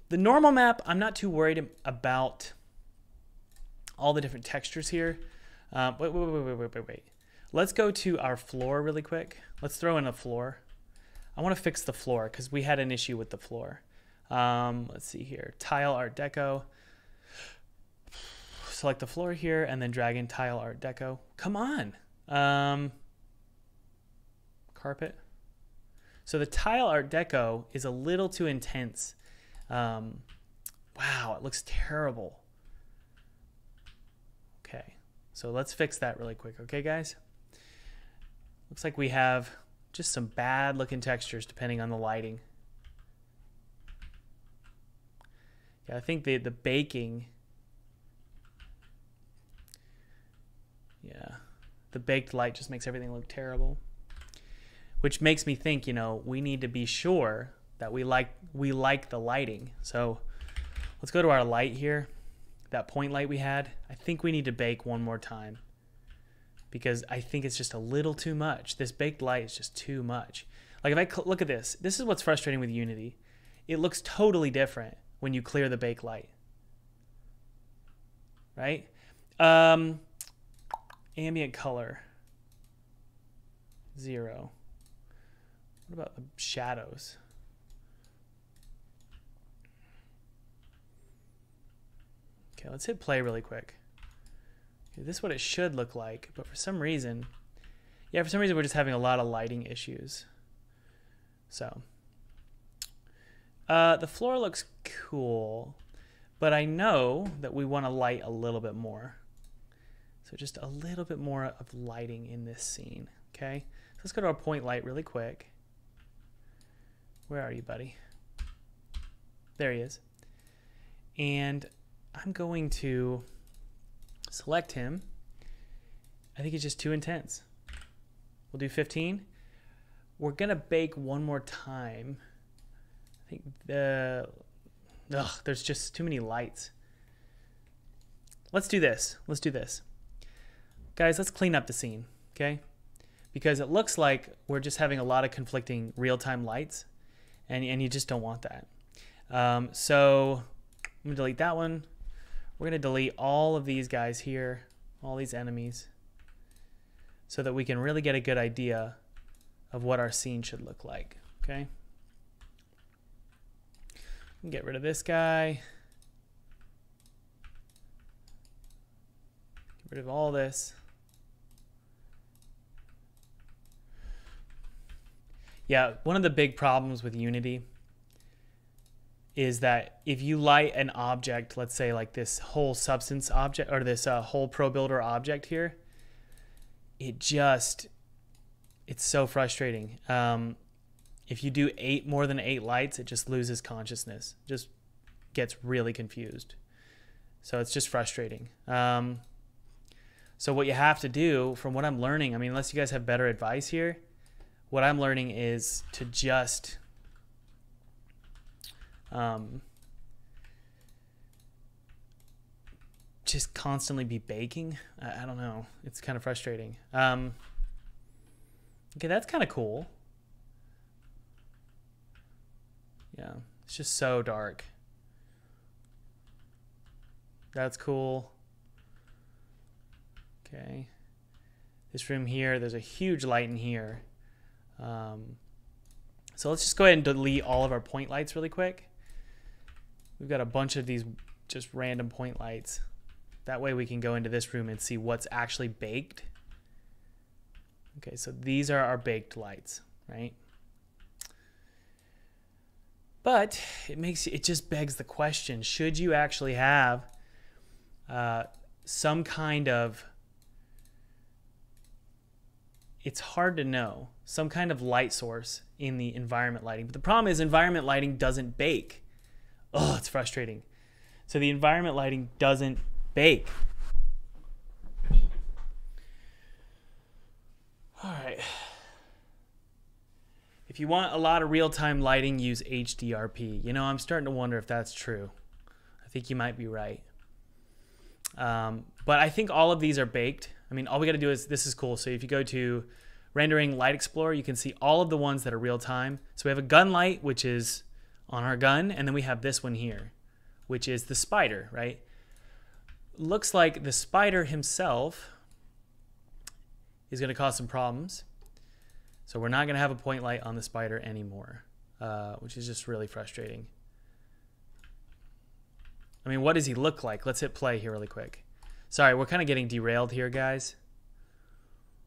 The normal map, I'm not too worried about all the different textures here. Uh, wait, wait, wait, wait, wait, wait, wait. Let's go to our floor really quick. Let's throw in a floor. I want to fix the floor because we had an issue with the floor. Um, let's see here. Tile Art Deco select the floor here and then drag in tile art deco. Come on. Um, carpet. So the tile art deco is a little too intense. Um, wow, it looks terrible. Okay, so let's fix that really quick. Okay, guys? Looks like we have just some bad looking textures depending on the lighting. Yeah, I think the, the baking Yeah. The baked light just makes everything look terrible. Which makes me think, you know, we need to be sure that we like we like the lighting. So let's go to our light here. That point light we had. I think we need to bake one more time. Because I think it's just a little too much. This baked light is just too much. Like if I look at this, this is what's frustrating with Unity. It looks totally different when you clear the bake light. Right? Um, ambient color zero what about the shadows Okay, let's hit play really quick. Okay, this is what it should look like, but for some reason, yeah, for some reason we're just having a lot of lighting issues. So, uh, the floor looks cool, but I know that we want to light a little bit more. So just a little bit more of lighting in this scene, okay? So let's go to our point light really quick. Where are you, buddy? There he is. And I'm going to select him. I think it's just too intense. We'll do 15. We're going to bake one more time. I think the... Ugh, there's just too many lights. Let's do this. Let's do this. Guys, let's clean up the scene, okay? Because it looks like we're just having a lot of conflicting real-time lights, and, and you just don't want that. Um, so I'm to delete that one. We're to delete all of these guys here, all these enemies, so that we can really get a good idea of what our scene should look like, okay? Get rid of this guy. Get rid of all this. Yeah, one of the big problems with Unity is that if you light an object, let's say like this whole substance object or this uh, whole pro builder object here, it just, it's so frustrating. Um, if you do eight more than eight lights, it just loses consciousness, just gets really confused. So it's just frustrating. Um, so what you have to do, from what I'm learning, I mean, unless you guys have better advice here, what I'm learning is to just um, just constantly be baking. I, I, don't know. It's kind of frustrating. Um, okay, that's kind of cool. Yeah, it's just so dark. That's cool. Okay. This room here, there's a huge light in here. Um, so let's just go ahead and delete all of our point lights really quick. We've got a bunch of these just random point lights. That way we can go into this room and see what's actually baked. Okay, so these are our baked lights, right? But it makes it just begs the question: Should you actually have uh, some kind of it's hard to know some kind of light source in the environment lighting. But the problem is environment lighting doesn't bake. Oh, it's frustrating. So the environment lighting doesn't bake. All right. If you want a lot of real-time lighting, use HDRP. You know, I'm starting to wonder if that's true. I think you might be right. Um, but I think all of these are baked. I mean, all we got to do is, this is cool. So if you go to rendering light explorer, you can see all of the ones that are real time. So we have a gun light, which is on our gun, and then we have this one here, which is the spider, right? Looks like the spider himself is going to cause some problems. So we're not going to have a point light on the spider anymore, uh, which is just really frustrating. I mean, what does he look like? Let's hit play here really quick. Sorry, we're kind of getting derailed here, guys,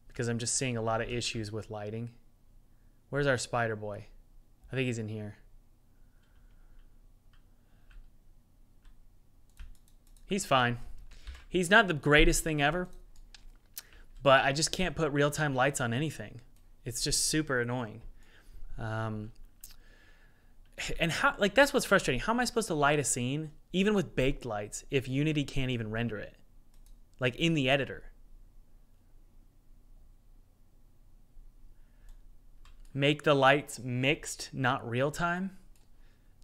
because I'm just seeing a lot of issues with lighting. Where's our spider boy? I think he's in here. He's fine. He's not the greatest thing ever, but I just can't put real-time lights on anything. It's just super annoying. Um, and how like that's what's frustrating. How am I supposed to light a scene even with baked lights if Unity can't even render it? Like in the editor. Make the lights mixed, not real time?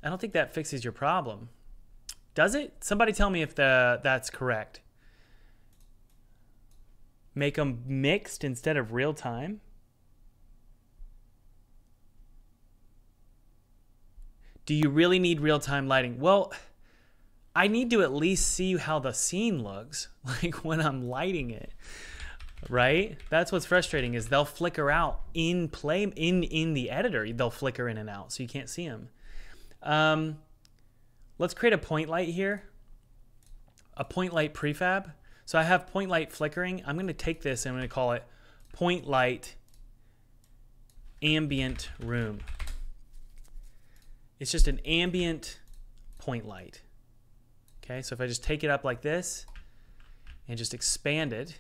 I don't think that fixes your problem. Does it? Somebody tell me if the that's correct. Make them mixed instead of real time? Do you really need real time lighting? Well, I need to at least see how the scene looks, like when I'm lighting it. Right? That's what's frustrating is they'll flicker out in play in in the editor. They'll flicker in and out, so you can't see them. Um, let's create a point light here. a point light prefab. So I have point light flickering. I'm going to take this and I'm going to call it point light ambient room. It's just an ambient point light. Okay, so if I just take it up like this and just expand it,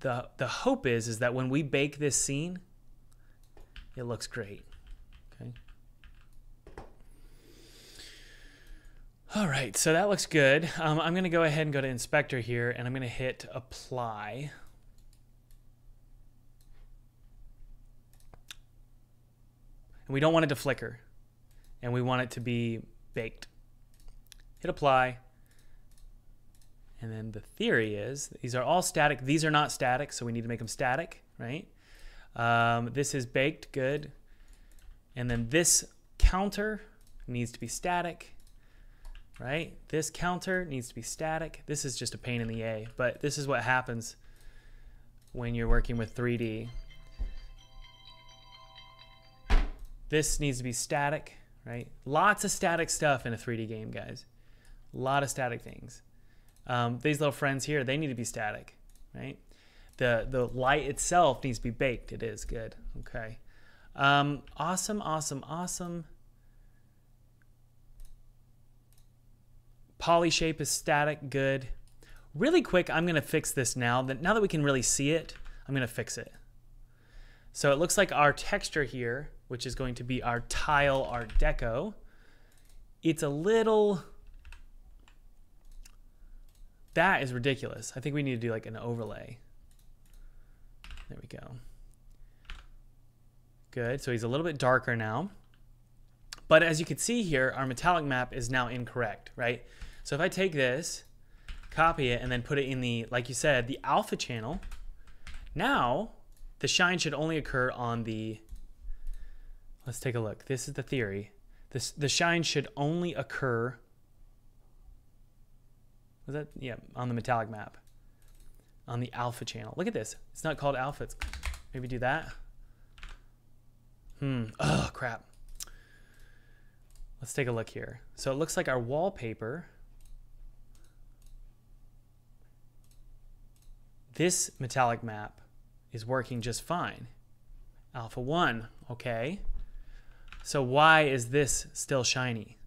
the, the hope is, is that when we bake this scene, it looks great. Okay. All right, so that looks good. Um, I'm going to go ahead and go to inspector here, and I'm going to hit apply. And we don't want it to flicker, and we want it to be baked. Hit apply. And then the theory is these are all static. These are not static, so we need to make them static, right? Um, this is baked, good. And then this counter needs to be static right? This counter needs to be static. This is just a pain in the A, but this is what happens when you're working with 3D. This needs to be static, right? Lots of static stuff in a 3D game, guys. A lot of static things. Um, these little friends here, they need to be static, right? The, the light itself needs to be baked. It is good. Okay. Um, awesome, awesome, awesome. Poly shape is static, good. Really quick, I'm gonna fix this now. That Now that we can really see it, I'm gonna fix it. So it looks like our texture here, which is going to be our tile art deco, it's a little, that is ridiculous. I think we need to do like an overlay. There we go. Good, so he's a little bit darker now. But as you can see here, our metallic map is now incorrect, right? So if I take this, copy it, and then put it in the, like you said, the alpha channel, now the shine should only occur on the, let's take a look. This is the theory. This, the shine should only occur, was that, yeah, on the metallic map, on the alpha channel. Look at this. It's not called alpha. It's, maybe do that. Hmm. Oh, crap. Let's take a look here. So it looks like our wallpaper This metallic map is working just fine. Alpha 1, okay. So why is this still shiny?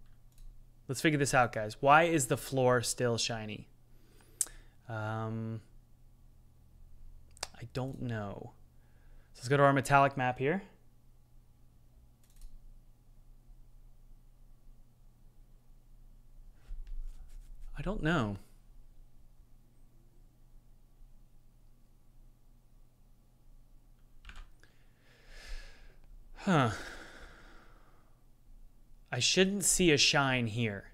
Let's figure this out, guys. Why is the floor still shiny? Um, I don't know. So let's go to our metallic map here. I don't know. Huh. I shouldn't see a shine here.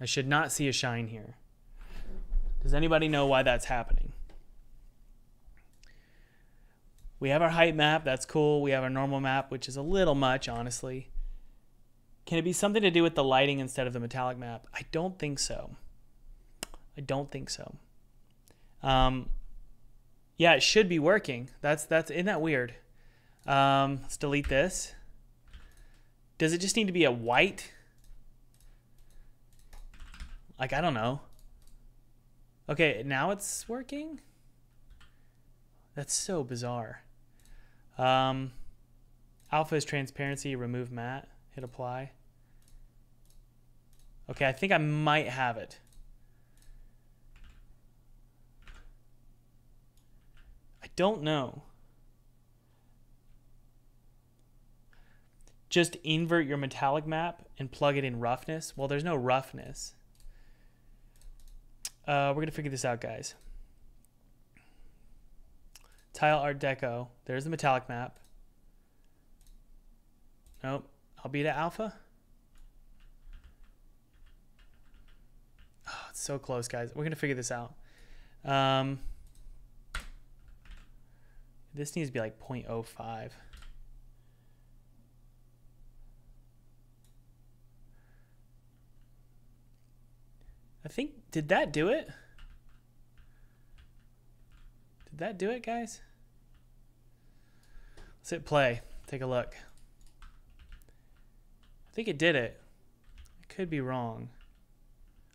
I should not see a shine here. Does anybody know why that's happening? We have our height map, that's cool. We have our normal map, which is a little much, honestly. Can it be something to do with the lighting instead of the metallic map? I don't think so. I don't think so. Um, yeah, it should be working. That's that's isn't that weird? Um, let's delete this. Does it just need to be a white? Like, I don't know. Okay, now it's working? That's so bizarre. Um, alpha is transparency, remove matte, hit apply. Okay, I think I might have it. I don't know. Just invert your metallic map and plug it in roughness. Well, there's no roughness. Uh, we're going to figure this out, guys. Tile Art Deco. There's the metallic map. Nope. Albedo Alpha. Oh, it's so close, guys. We're going to figure this out. Um, this needs to be like 0.05. I think, did that do it? Did that do it, guys? Let's hit play. Take a look. I think it did it. I could be wrong.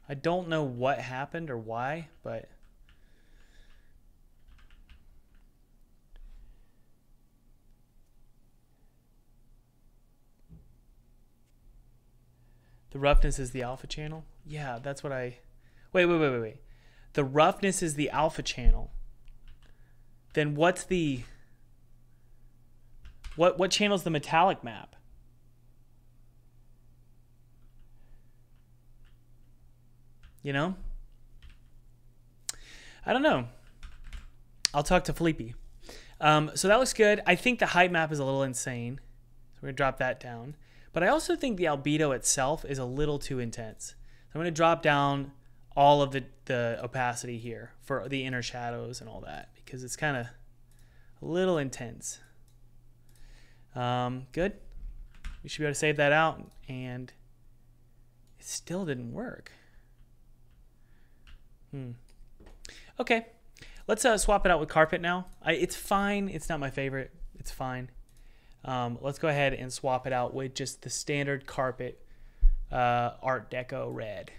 I don't know what happened or why, but The roughness is the alpha channel? Yeah, that's what I Wait, wait, wait, wait, wait. The roughness is the alpha channel. Then what's the what what channel is the metallic map? You know? I don't know. I'll talk to Felipe. Um, so that looks good. I think the height map is a little insane. So we're to drop that down. But I also think the albedo itself is a little too intense. So I'm to drop down all of the, the opacity here for the inner shadows and all that because it's kind of a little intense. Um, good. We should be able to save that out and it still didn't work. Hmm. Okay, let's uh, swap it out with carpet now. I, it's fine. It's not my favorite. It's fine. Um, let's go ahead and swap it out with just the standard carpet uh, Art Deco red.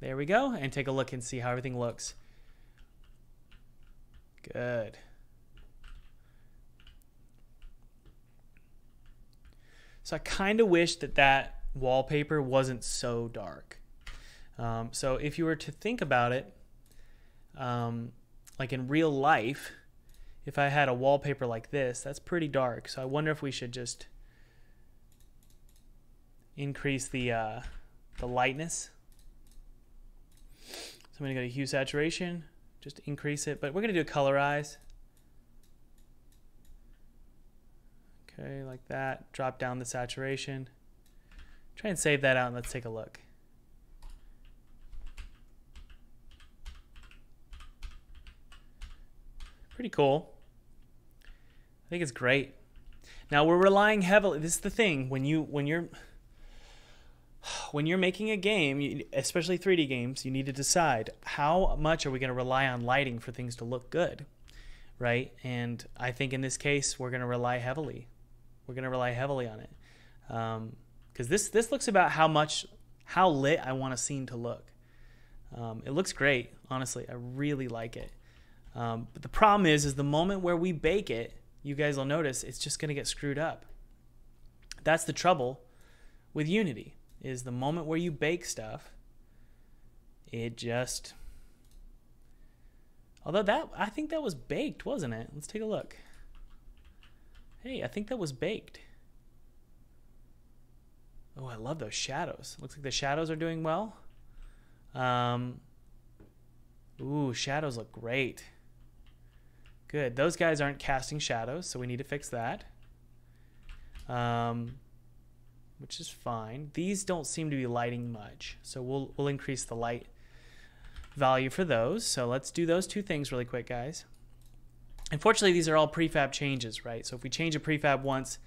There we go. And take a look and see how everything looks. Good. So I kind of wish that that wallpaper wasn't so dark. Um, so if you were to think about it, um, like in real life, if I had a wallpaper like this, that's pretty dark. So I wonder if we should just increase the uh, the lightness. So I'm going to go to hue saturation, just increase it, but we're going to do a colorize. Okay, like that. Drop down the saturation. Try and save that out and let's take a look. Pretty cool. I think it's great. Now we're relying heavily. This is the thing when you when you're when you're making a game, especially 3D games, you need to decide how much are we going to rely on lighting for things to look good, right? And I think in this case, we're going to rely heavily. We're going to rely heavily on it because um, this this looks about how much how lit I want a scene to look. Um, it looks great, honestly. I really like it. Um, but the problem is, is the moment where we bake it, you guys will notice it's just going to get screwed up. That's the trouble with Unity is the moment where you bake stuff, it just Although that I think that was baked, wasn't it? Let's take a look. Hey, I think that was baked. Oh, I love those shadows. Looks like the shadows are doing well. Um, ooh, shadows look great. Good. Those guys aren't casting shadows, so we need to fix that. Um, which is fine. These don't seem to be lighting much, so we'll we'll increase the light value for those. So let's do those two things really quick, guys. Unfortunately, these are all prefab changes, right? So if we change a prefab once,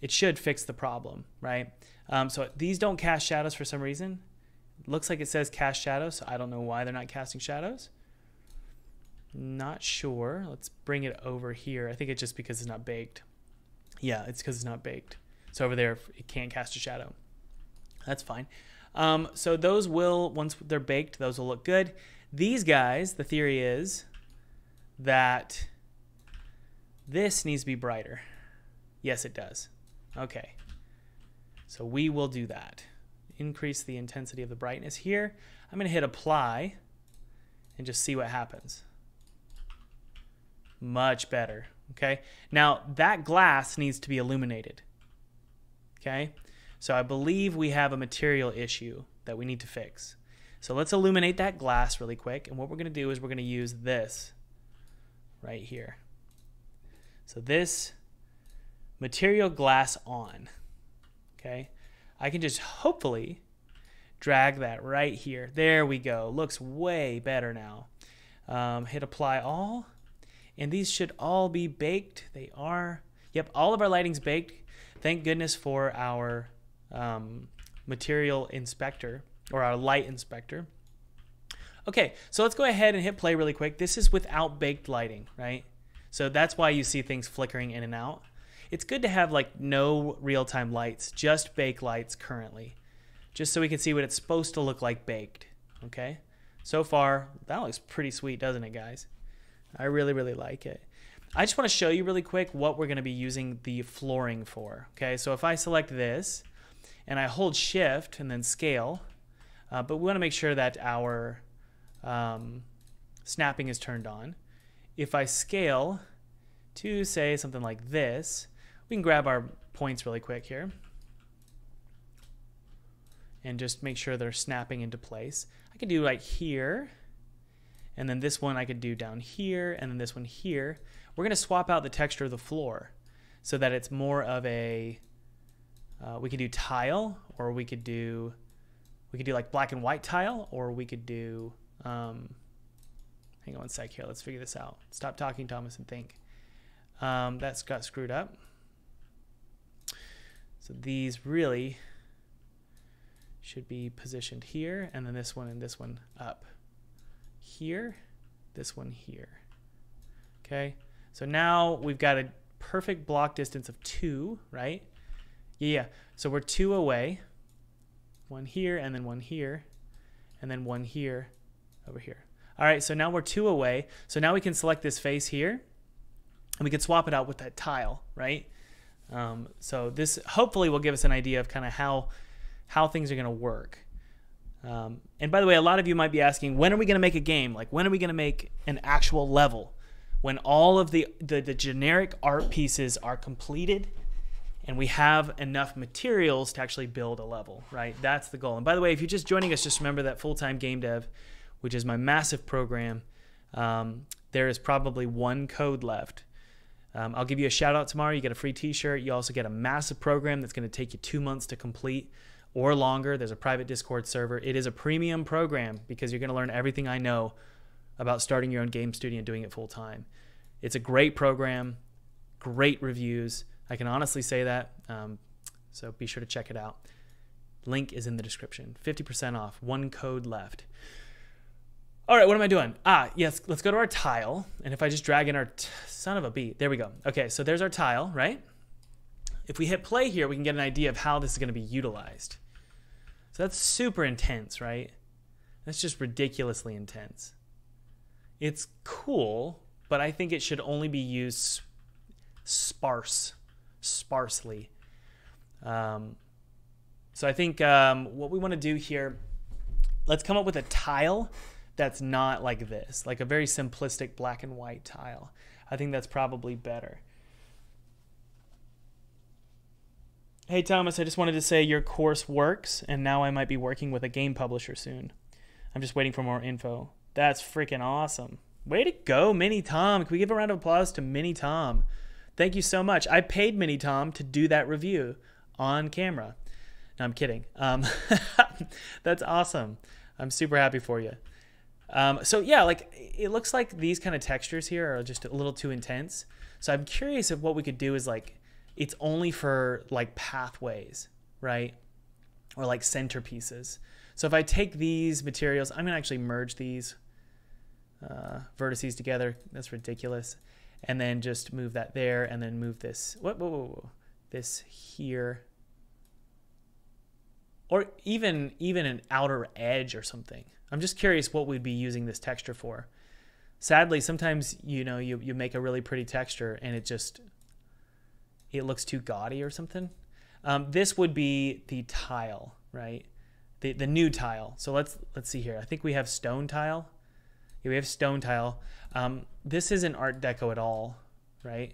it should fix the problem, right? Um, so these don't cast shadows for some reason. Looks like it says cast shadows, so I don't know why they're not casting shadows. Not sure. Let's bring it over here. I think it's just because it's not baked. Yeah, it's because it's not baked. So over there, it can't cast a shadow. That's fine. Um, so those will, once they're baked, those will look good. These guys, the theory is that this needs to be brighter. Yes, it does. Okay. So we will do that. Increase the intensity of the brightness here. I'm going to hit apply and just see what happens much better. Okay. Now that glass needs to be illuminated. Okay. So I believe we have a material issue that we need to fix. So let's illuminate that glass really quick. And what we're going to do is we're going to use this right here. So this material glass on. Okay. I can just hopefully drag that right here. There we go. Looks way better now. Um, hit apply all and these should all be baked. They are. Yep, all of our lighting's baked. Thank goodness for our um, material inspector or our light inspector. Okay, so let's go ahead and hit play really quick. This is without baked lighting, right? So that's why you see things flickering in and out. It's good to have like no real-time lights, just bake lights currently, just so we can see what it's supposed to look like baked, Okay. So far, that looks pretty sweet, doesn't it, guys? I really, really like it. I just want to show you really quick what we're going to be using the flooring for. Okay, so if I select this and I hold shift and then scale, uh, but we want to make sure that our um, snapping is turned on. If I scale to say something like this, we can grab our points really quick here and just make sure they're snapping into place. I could do like here, and then this one I could do down here, and then this one here. We're gonna swap out the texture of the floor so that it's more of a, uh, we could do tile, or we could do, we could do like black and white tile, or we could do, um, hang on one sec here, let's figure this out. Stop talking, Thomas, and think. Um, that's got screwed up. So these really should be positioned here, and then this one and this one up here, this one here. Okay, so now we've got a perfect block distance of two, right? Yeah. So we're two away. One here, and then one here, and then one here, over here. All right, so now we're two away. So now we can select this face here, and we can swap it out with that tile, right? Um, so this hopefully will give us an idea of kind of how how things are going to work. Um, and by the way, a lot of you might be asking, when are we going to make a game? Like, when are we going to make an actual level? When all of the, the, the generic art pieces are completed and we have enough materials to actually build a level, right? That's the goal. And by the way, if you're just joining us, just remember that full time game dev, which is my massive program, um, there is probably one code left. Um, I'll give you a shout out tomorrow. You get a free t shirt. You also get a massive program that's going to take you two months to complete or longer. There's a private Discord server. It is a premium program because you're going to learn everything I know about starting your own game studio and doing it full time. It's a great program, great reviews. I can honestly say that. Um, so be sure to check it out. Link is in the description. 50% off, one code left. All right, what am I doing? Ah, yes, let's go to our tile. And if I just drag in our son of a beat, there we go. Okay, so there's our tile, right? If we hit play here, we can get an idea of how this is going to be utilized. So that's super intense, right? That's just ridiculously intense. It's cool, but I think it should only be used sparse, sparsely. Um, so I think um, what we want to do here, let's come up with a tile that's not like this, like a very simplistic black and white tile. I think that's probably better. Hey Thomas, I just wanted to say your course works, and now I might be working with a game publisher soon. I'm just waiting for more info. That's freaking awesome. Way to go, Mini Tom. Can we give a round of applause to Mini Tom? Thank you so much. I paid Mini Tom to do that review on camera. No, I'm kidding. Um, that's awesome. I'm super happy for you. Um, so yeah, like it looks like these kind of textures here are just a little too intense. So I'm curious if what we could do is like it's only for like pathways, right? Or like centerpieces. So if I take these materials, I'm gonna actually merge these uh, vertices together. That's ridiculous. And then just move that there and then move this, whoa, whoa, whoa, whoa. this here. Or even, even an outer edge or something. I'm just curious what we'd be using this texture for. Sadly, sometimes, you know, you, you make a really pretty texture and it just it looks too gaudy or something. Um, this would be the tile, right? The, the new tile. So let's let's see here. I think we have stone tile. We have stone tile. Um, this isn't Art Deco at all, right?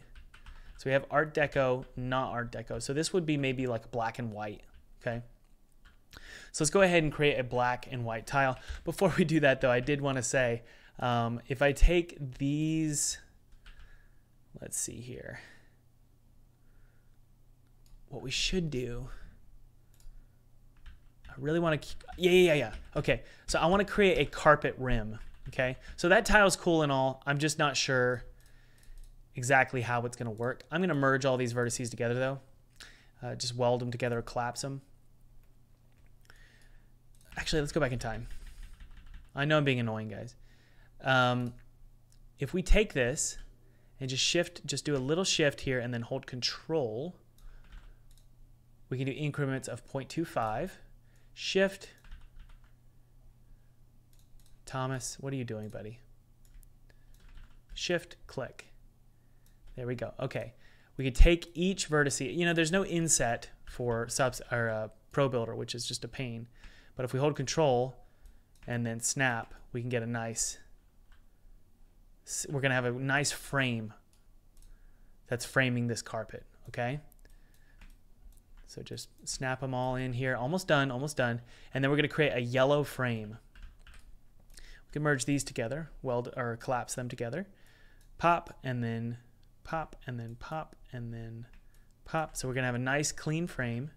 So we have Art Deco, not Art Deco. So this would be maybe like black and white, okay? So let's go ahead and create a black and white tile. Before we do that though, I did want to say, um, if I take these, let's see here what we should do I really want to keep, yeah, yeah, yeah. Okay, so I want to create a carpet rim, okay? So that tile's cool and all. I'm just not sure exactly how it's going to work. I'm going to merge all these vertices together, though. Uh, just weld them together, collapse them. Actually, let's go back in time. I know I'm being annoying, guys. Um, if we take this and just shift, just do a little shift here and then hold control – we can do increments of 0.25, shift, Thomas, what are you doing, buddy? Shift click. There we go. Okay. We could take each vertex. You know, there's no inset for subs or uh, Pro Builder, which is just a pain. But if we hold Control and then snap, we can get a nice. We're gonna have a nice frame that's framing this carpet. Okay. So just snap them all in here. Almost done, almost done. And then we're going to create a yellow frame. We can merge these together, weld or collapse them together. Pop and then pop and then pop and then pop. So we're to have a nice clean frame.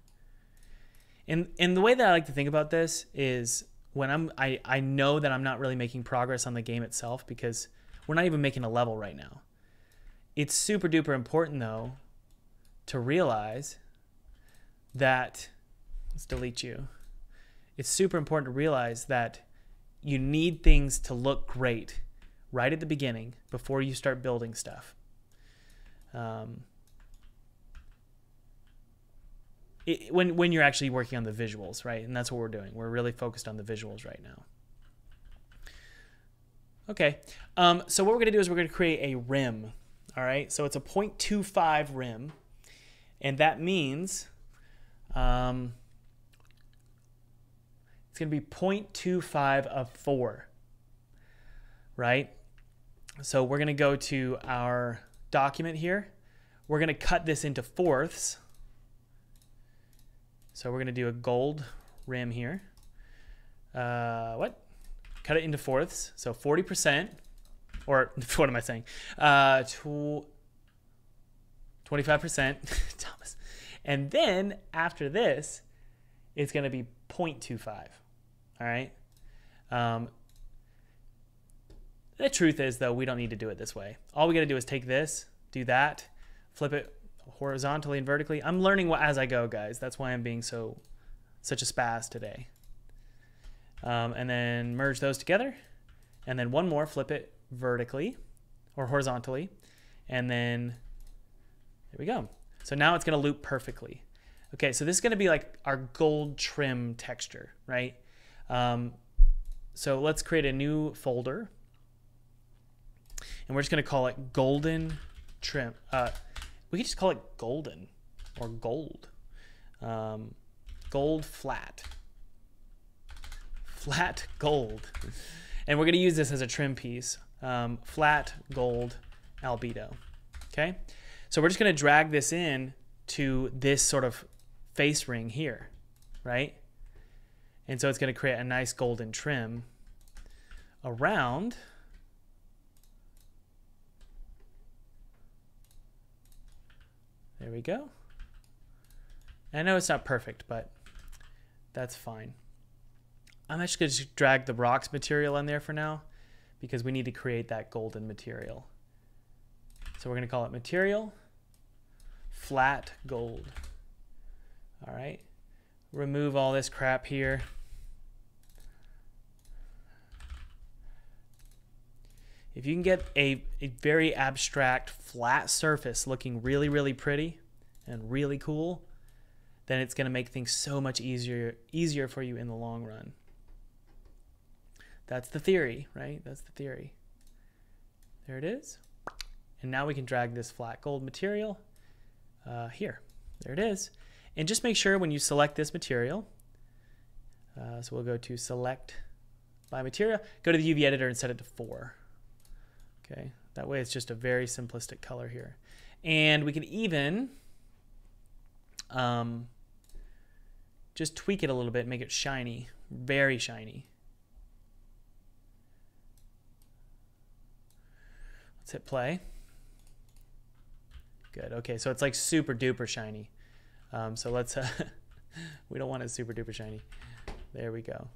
And and the way that I like to think about this is when I'm I, I know that I'm not really making progress on the game itself because we're not even making a level right now. It's super duper important though to realize that let's delete you. It's super important to realize that you need things to look great right at the beginning before you start building stuff. Um, it, when when you're actually working on the visuals, right? And that's what we're doing. We're really focused on the visuals right now. Okay, um, so what we're going to do is we're going to create a rim. All right, so it's a 0.25 rim, and that means um, it's going to be 0.25 of 4, right? So we're going to go to our document here. We're going to cut this into fourths. So we're going to do a gold rim here. Uh, what? Cut it into fourths. So 40%, or what am I saying? Uh, 25%. Thomas. And then after this, it's going to be 0.25. All right. Um, the truth is, though, we don't need to do it this way. All we got to do is take this, do that, flip it horizontally and vertically. I'm learning what as I go, guys. That's why I'm being so such a spaz today. Um, and then merge those together. And then one more, flip it vertically or horizontally. And then there we go. So now it's going to loop perfectly. Okay, so this is going to be like our gold trim texture, right? Um, so let's create a new folder. And we're just going to call it golden trim. Uh, we could just call it golden or gold. Um, gold flat. Flat gold. And we're going to use this as a trim piece. Um, flat gold albedo. Okay. So we're just going to drag this in to this sort of face ring here, right? And so it's going to create a nice golden trim around There we go. I know it's not perfect, but that's fine. I'm actually going to drag the rocks material in there for now because we need to create that golden material. So we're going to call it material flat gold. All right, remove all this crap here. If you can get a, a very abstract flat surface looking really, really pretty and really cool, then it's going to make things so much easier easier for you in the long run. That's the theory, right? That's the theory. There it is. And now we can drag this flat gold material uh, here. There it is. And just make sure when you select this material, uh, so we'll go to select by material, go to the UV editor and set it to 4. Okay, that way it's just a very simplistic color here. And we can even um, just tweak it a little bit, make it shiny, very shiny. Let's hit play. Good. Okay, so it's like super duper shiny. Um, so let's, uh, we don't want it super duper shiny. There we go.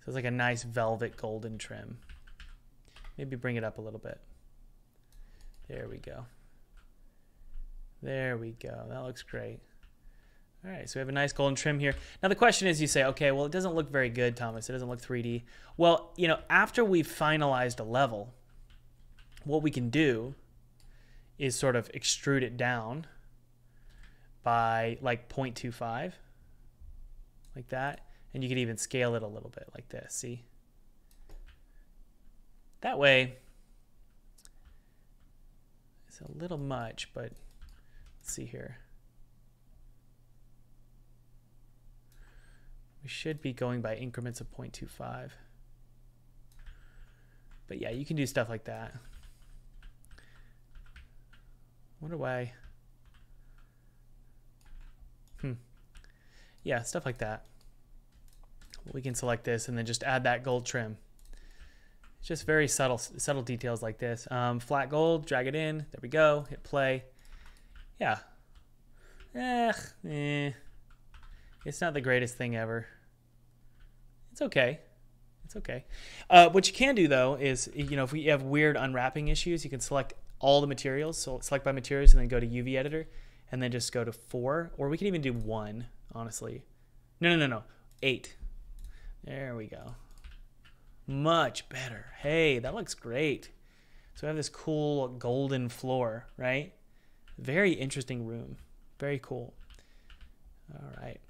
So it's like a nice velvet golden trim. Maybe bring it up a little bit. There we go. There we go. That looks great. All right, so we have a nice golden trim here. Now the question is, you say, okay, well, it doesn't look very good, Thomas. It doesn't look 3D. Well, you know, after we've finalized a level, what we can do is sort of extrude it down by like 0.25 like that And you can even scale it a little bit like this, see? That way, it's a little much, but let's see here. We should be going by increments of 0.25. But yeah, you can do stuff like that. Wonder why. Hmm. Yeah, stuff like that. We can select this and then just add that gold trim. Just very subtle, subtle details like this. Um, flat gold, drag it in. There we go. Hit play. Yeah. Eh, eh. It's not the greatest thing ever. It's okay. It's okay. Uh, what you can do though is, you know, if we have weird unwrapping issues, you can select all the materials. So select by materials and then go to UV editor and then just go to four, or we can even do one, honestly. No, no, no, no, eight. There we go. Much better. Hey, that looks great. So we have this cool golden floor, right? Very interesting room. Very cool. All right.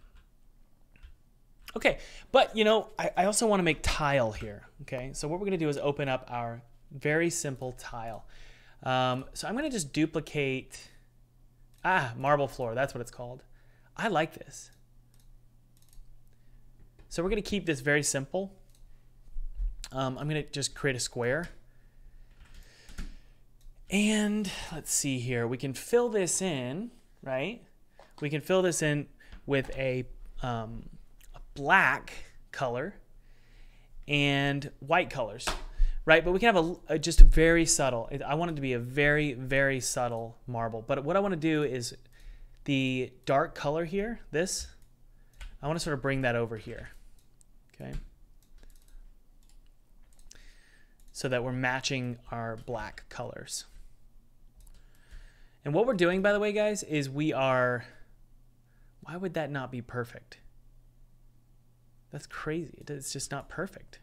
Okay, but you know, I, I also want to make tile here. Okay, so what we're going to do is open up our very simple tile. Um, so I'm going to just duplicate, ah, marble floor. That's what it's called. I like this. So we're to keep this very simple. Um, I'm to just create a square. And let's see here. We can fill this in, right? We can fill this in with a, um, a black color and white colors right? But we can have a, a just very subtle. I want it to be a very, very subtle marble. But what I want to do is the dark color here, this, I want to sort of bring that over here, okay? So that we're matching our black colors. And what we're doing, by the way, guys, is we are, why would that not be perfect? That's crazy. It's just not perfect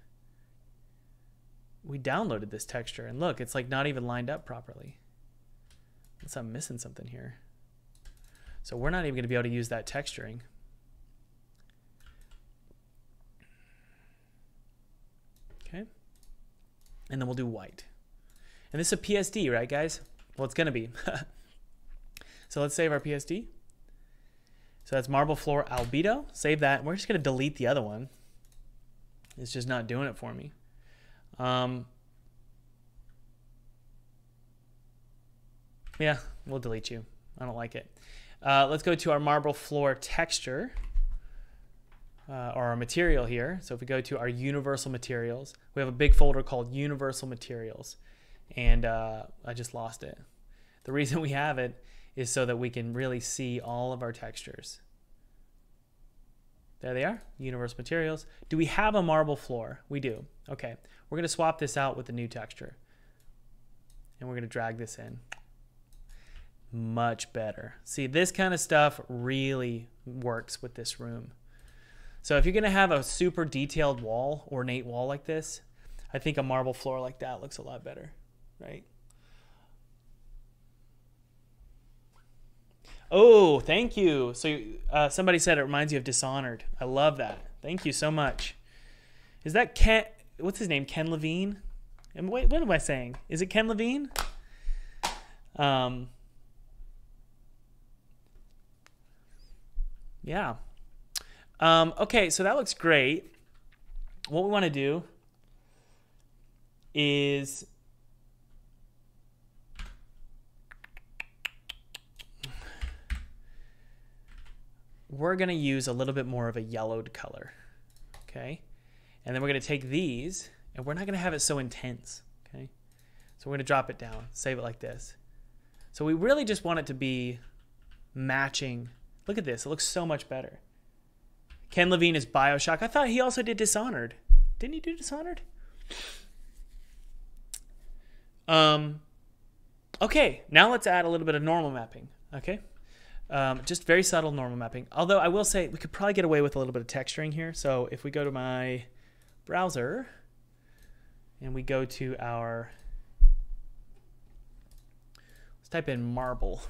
we downloaded this texture and look, it's like not even lined up properly. Unless I'm missing something here. So we're not even going to be able to use that texturing. Okay. And then we'll do white. And this is a PSD, right, guys? Well, it's going to be. so let's save our PSD. So that's marble floor albedo. Save that. We're just going to delete the other one. It's just not doing it for me. Um, yeah, we'll delete you. I don't like it. Uh, let's go to our marble floor texture. Uh, or our material here. So if we go to our universal materials, we have a big folder called universal materials. And uh, I just lost it. The reason we have it is so that we can really see all of our textures. There they are, universal materials. Do we have a marble floor? We do. Okay, we're gonna swap this out with the new texture. And we're gonna drag this in. Much better. See, this kind of stuff really works with this room. So if you're gonna have a super detailed wall, ornate wall like this, I think a marble floor like that looks a lot better, right? Oh, thank you. So uh, somebody said it reminds you of Dishonored. I love that. Thank you so much. Is that Ken? What's his name? Ken Levine? And wait, what am I saying? Is it Ken Levine? Um. Yeah. Um, okay, so that looks great. What we want to do is we're going to use a little bit more of a yellowed color. Okay. And then we're going to take these and we're not going to have it so intense. Okay. So we're going to drop it down, save it like this. So we really just want it to be matching. Look at this. It looks so much better. Ken Levine is Bioshock. I thought he also did Dishonored. Didn't he do Dishonored? Um, okay, now let's add a little bit of normal mapping. Okay. Um, just very subtle normal mapping. Although I will say we could probably get away with a little bit of texturing here. So if we go to my browser and we go to our, let's type in marble.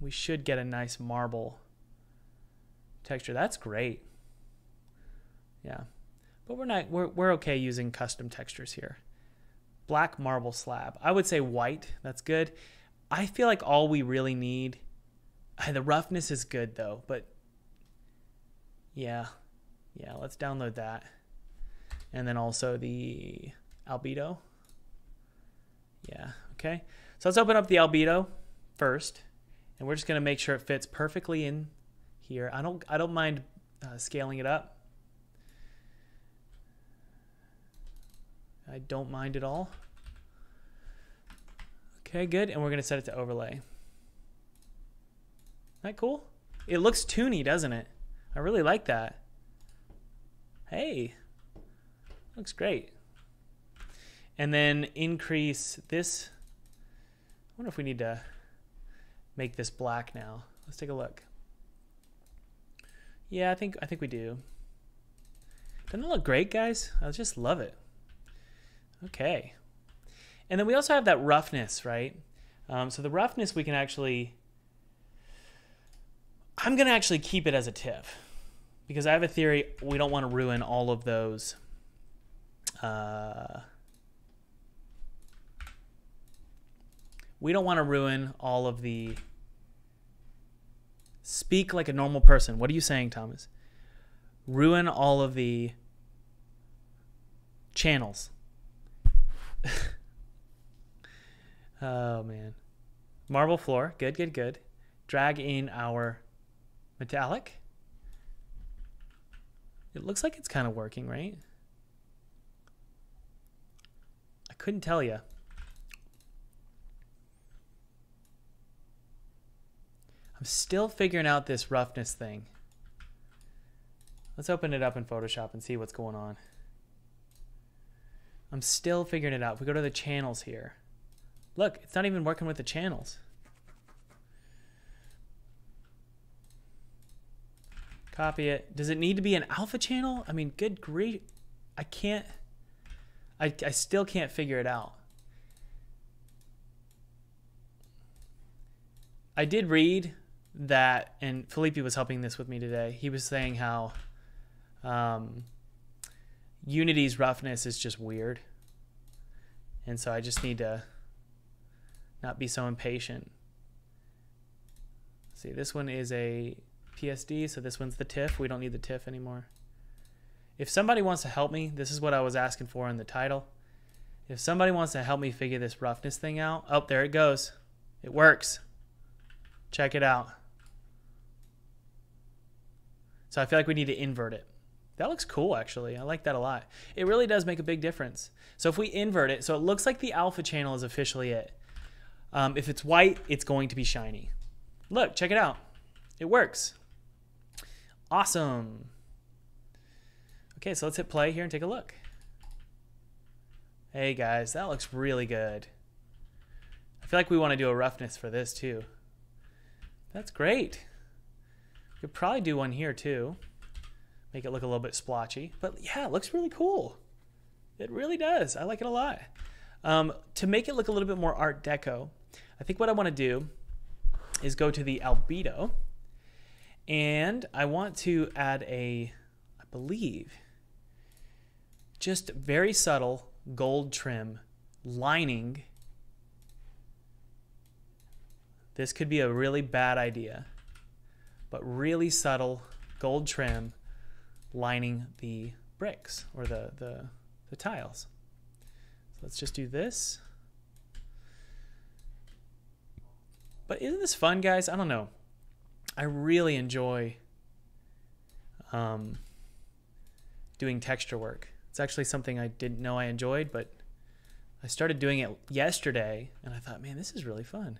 We should get a nice marble texture. That's great. Yeah. But we're not we're we're okay using custom textures here. Black marble slab. I would say white. That's good. I feel like all we really need the roughness is good though, but yeah. Yeah, let's download that. And then also the albedo. Yeah, okay. So let's open up the albedo first, and we're just gonna make sure it fits perfectly in here. I don't I don't mind uh, scaling it up. I don't mind at all. Okay, good. And we're going to set it to overlay. That cool? It looks toony, doesn't it? I really like that. Hey, looks great. And then increase this. I wonder if we need to make this black now. Let's take a look. Yeah, I think I think we do. Doesn't it look great, guys? I just love it. Okay. And then we also have that roughness, right? Um, so the roughness we can actually, I'm going to actually keep it as a TIFF because I have a theory we don't want to ruin all of those. Uh, we don't want to ruin all of the speak like a normal person. What are you saying, Thomas? Ruin all of the channels. oh man. Marble floor. Good, good, good. Drag in our metallic. It looks like it's kind of working, right? I couldn't tell you. I'm still figuring out this roughness thing. Let's open it up in Photoshop and see what's going on. I'm still figuring it out. If we go to the channels here, look, it's not even working with the channels. Copy it. Does it need to be an alpha channel? I mean, good grief. I can't, I, I still can't figure it out. I did read that, and Felipe was helping this with me today. He was saying how um, Unity's roughness is just weird. And so I just need to not be so impatient. See, this one is a PSD, so this one's the TIFF. We don't need the TIFF anymore. If somebody wants to help me, this is what I was asking for in the title. If somebody wants to help me figure this roughness thing out, oh, there it goes. It works. Check it out. So I feel like we need to invert it. That looks cool, actually. I like that a lot. It really does make a big difference. So if we invert it, so it looks like the alpha channel is officially it. Um, if it's white, it's going to be shiny. Look, check it out. It works. Awesome. Okay, so let's hit play here and take a look. Hey guys, that looks really good. I feel like we want to do a roughness for this too. That's great. We could probably do one here too make it look a little bit splotchy. But yeah, it looks really cool. It really does. I like it a lot. Um, to make it look a little bit more Art Deco, I think what I want to do is go to the albedo and I want to add a, I believe, just very subtle gold trim lining. This could be a really bad idea, but really subtle gold trim lining the bricks or the, the, the tiles. So let's just do this. But isn't this fun, guys? I don't know. I really enjoy um, doing texture work. It's actually something I didn't know I enjoyed, but I started doing it yesterday, and I thought, man, this is really fun.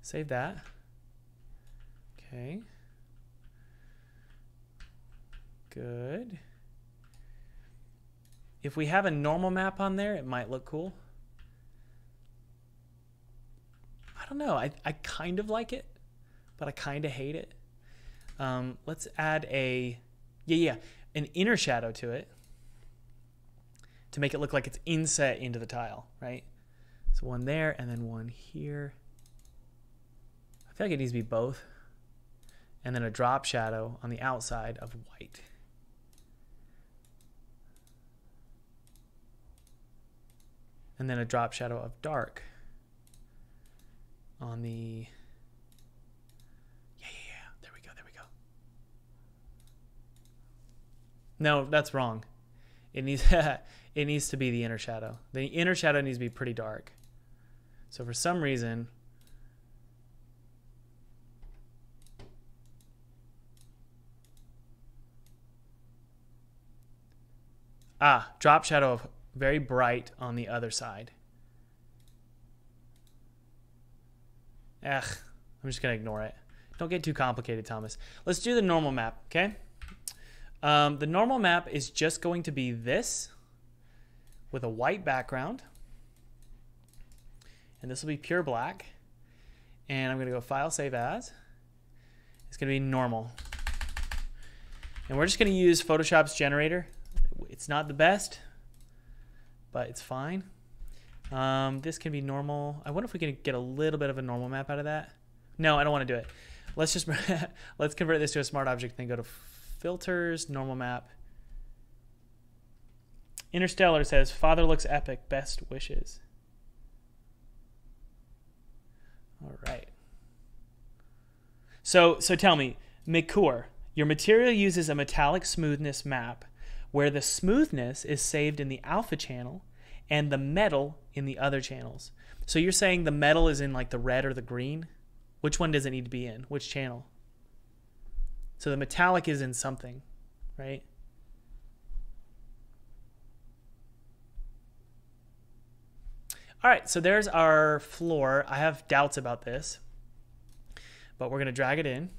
Save that. Okay. Good. If we have a normal map on there, it might look cool. I don't know. I, I kind of like it, but I kind of hate it. Um, let's add a, yeah, yeah, an inner shadow to it to make it look like it's inset into the tile, right? So one there and then one here. I feel like it needs to be both. and then a drop shadow on the outside of white. And then a drop shadow of dark on the yeah yeah yeah. There we go there we go. No that's wrong. It needs it needs to be the inner shadow. The inner shadow needs to be pretty dark. So for some reason ah drop shadow of very bright on the other side Ugh, I'm just going to ignore it. Don't get too complicated, Thomas. Let's do the normal map, okay? Um, the normal map is just going to be this with a white background. And this will be pure black. And I'm going to go File, Save As. It's going to be normal. And we're just going to use Photoshop's generator. It's not the best, but it's fine. Um, this can be normal. I wonder if we can get a little bit of a normal map out of that. No, I don't want to do it. Let's just let's convert this to a smart object. Then go to filters, normal map. Interstellar says, "Father looks epic. Best wishes." All right. So so tell me, Mikur, your material uses a metallic smoothness map, where the smoothness is saved in the alpha channel and the metal in the other channels. So you're saying the metal is in like the red or the green? Which one does it need to be in? Which channel? So the metallic is in something, right? All right, so there's our floor. I have doubts about this, but we're to drag it in.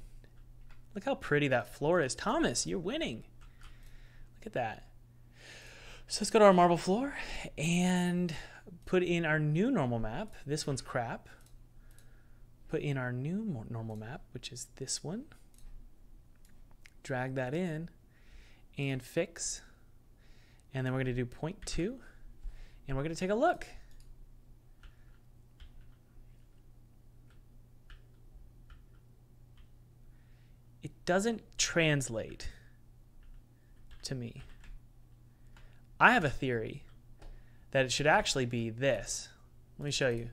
Look how pretty that floor is. Thomas, you're winning. Look at that. So let's go to our marble floor and put in our new normal map. This one's crap. Put in our new normal map, which is this one. Drag that in and fix. And then we're going to do 0.2 and we're going to take a look. It doesn't translate to me. I have a theory that it should actually be this. Let me show you.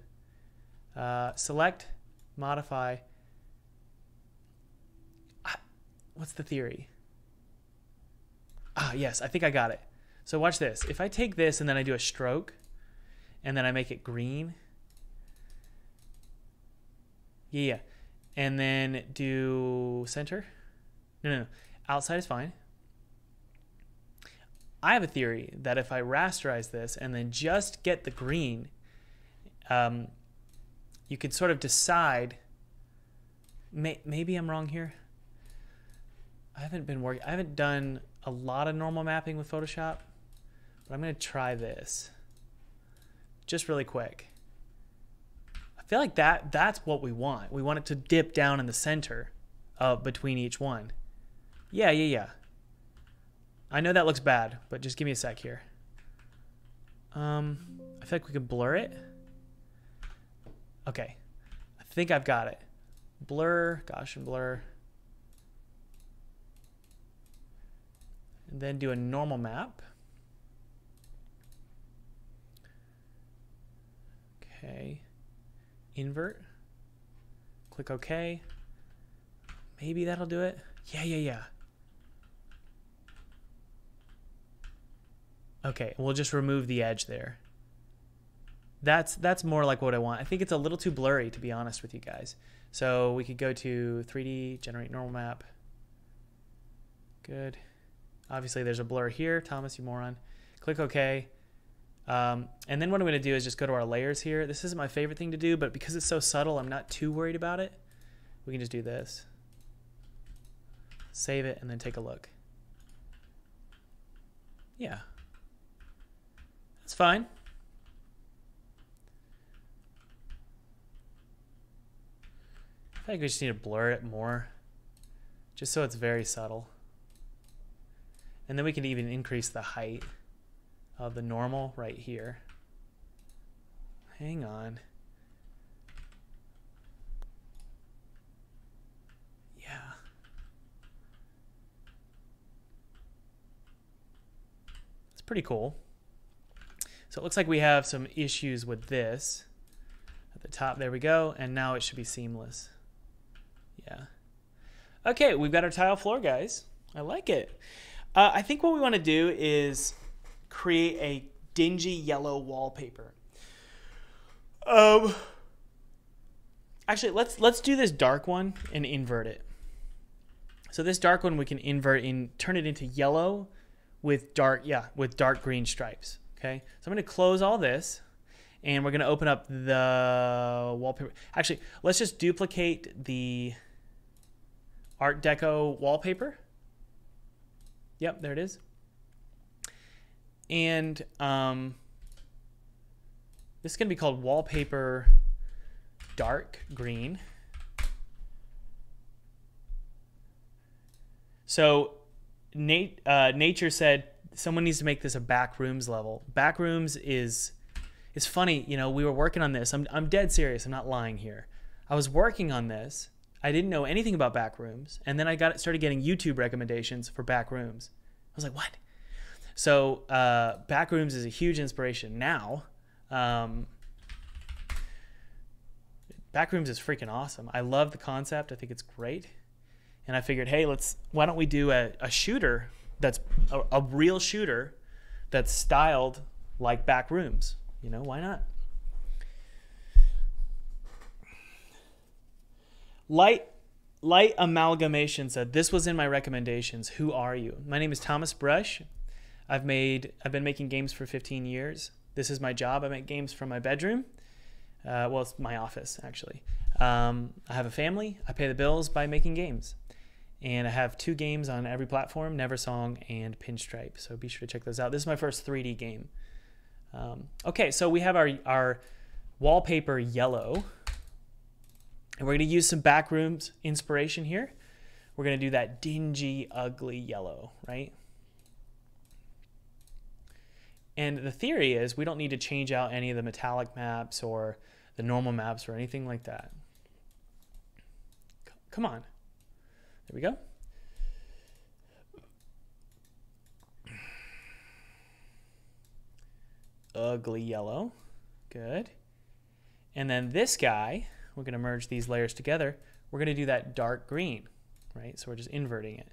Uh, select, modify. What's the theory? Ah, yes, I think I got it. So watch this. If I take this and then I do a stroke, and then I make it green. Yeah, yeah. And then do center. No, no, no. Outside is fine. I have a theory that if I rasterize this and then just get the green, um, you could sort of decide. May, maybe I'm wrong here. I haven't been working. I haven't done a lot of normal mapping with Photoshop, but I'm going to try this just really quick. I feel like that that's what we want. We want it to dip down in the center of between each one. Yeah, yeah, yeah. I know that looks bad, but just give me a sec here. Um, I feel like we could blur it. Okay. I think I've got it. Blur, Gaussian blur. And then do a normal map. Okay. Invert. Click OK. Maybe that'll do it. Yeah, yeah, yeah. Okay, we'll just remove the edge there. That's that's more like what I want. I think it's a little too blurry to be honest with you guys. So we could go to 3D, generate normal map. Good. Obviously there's a blur here, Thomas, you moron. Click OK. Um, and then what I'm going to do is just go to our layers here. This isn't my favorite thing to do, but because it's so subtle, I'm not too worried about it. We can just do this. Save it and then take a look. Yeah, it's fine. I think we just need to blur it more, just so it's very subtle. And then we can even increase the height of the normal right here. Hang on. Yeah. It's pretty cool. So it looks like we have some issues with this. At the top, there we go. And now it should be seamless. Yeah. Okay, we've got our tile floor, guys. I like it. Uh, I think what we want to do is create a dingy yellow wallpaper. Um, actually, let's let's do this dark one and invert it. So this dark one we can invert in, turn it into yellow with dark, yeah, with dark green stripes. Okay, so I'm going to close all this, and we're going to open up the wallpaper. Actually, let's just duplicate the Art Deco wallpaper. Yep, there it is. And um, this is going to be called wallpaper dark green. So Nate, uh, nature said someone needs to make this a backrooms level. Backrooms is it's funny, you know, we were working on this. I'm I'm dead serious. I'm not lying here. I was working on this. I didn't know anything about backrooms, and then I got started getting YouTube recommendations for backrooms. I was like, what? So uh, backrooms is a huge inspiration now. Um, backrooms is freaking awesome. I love the concept. I think it's great and I figured, hey, let's why don't we do a, a shooter that's a, a real shooter that's styled like back rooms. You know, why not? Light Light Amalgamation said, This was in my recommendations. Who are you? My name is Thomas Brush. I've made I've been making games for 15 years. This is my job. I make games from my bedroom. Uh, well, it's my office, actually. Um, I have a family. I pay the bills by making games and I have two games on every platform Neversong and Pinstripe. So be sure to check those out. This is my first 3D game. Um, okay, so we have our, our wallpaper yellow. And we're going to use some backrooms inspiration here. We're going to do that dingy, ugly yellow, right? And the theory is we don't need to change out any of the metallic maps or the normal maps or anything like that. Come on. There we go. Ugly yellow. Good. And then this guy, we're going to merge these layers together. We're going to do that dark green, right? So we're just inverting it.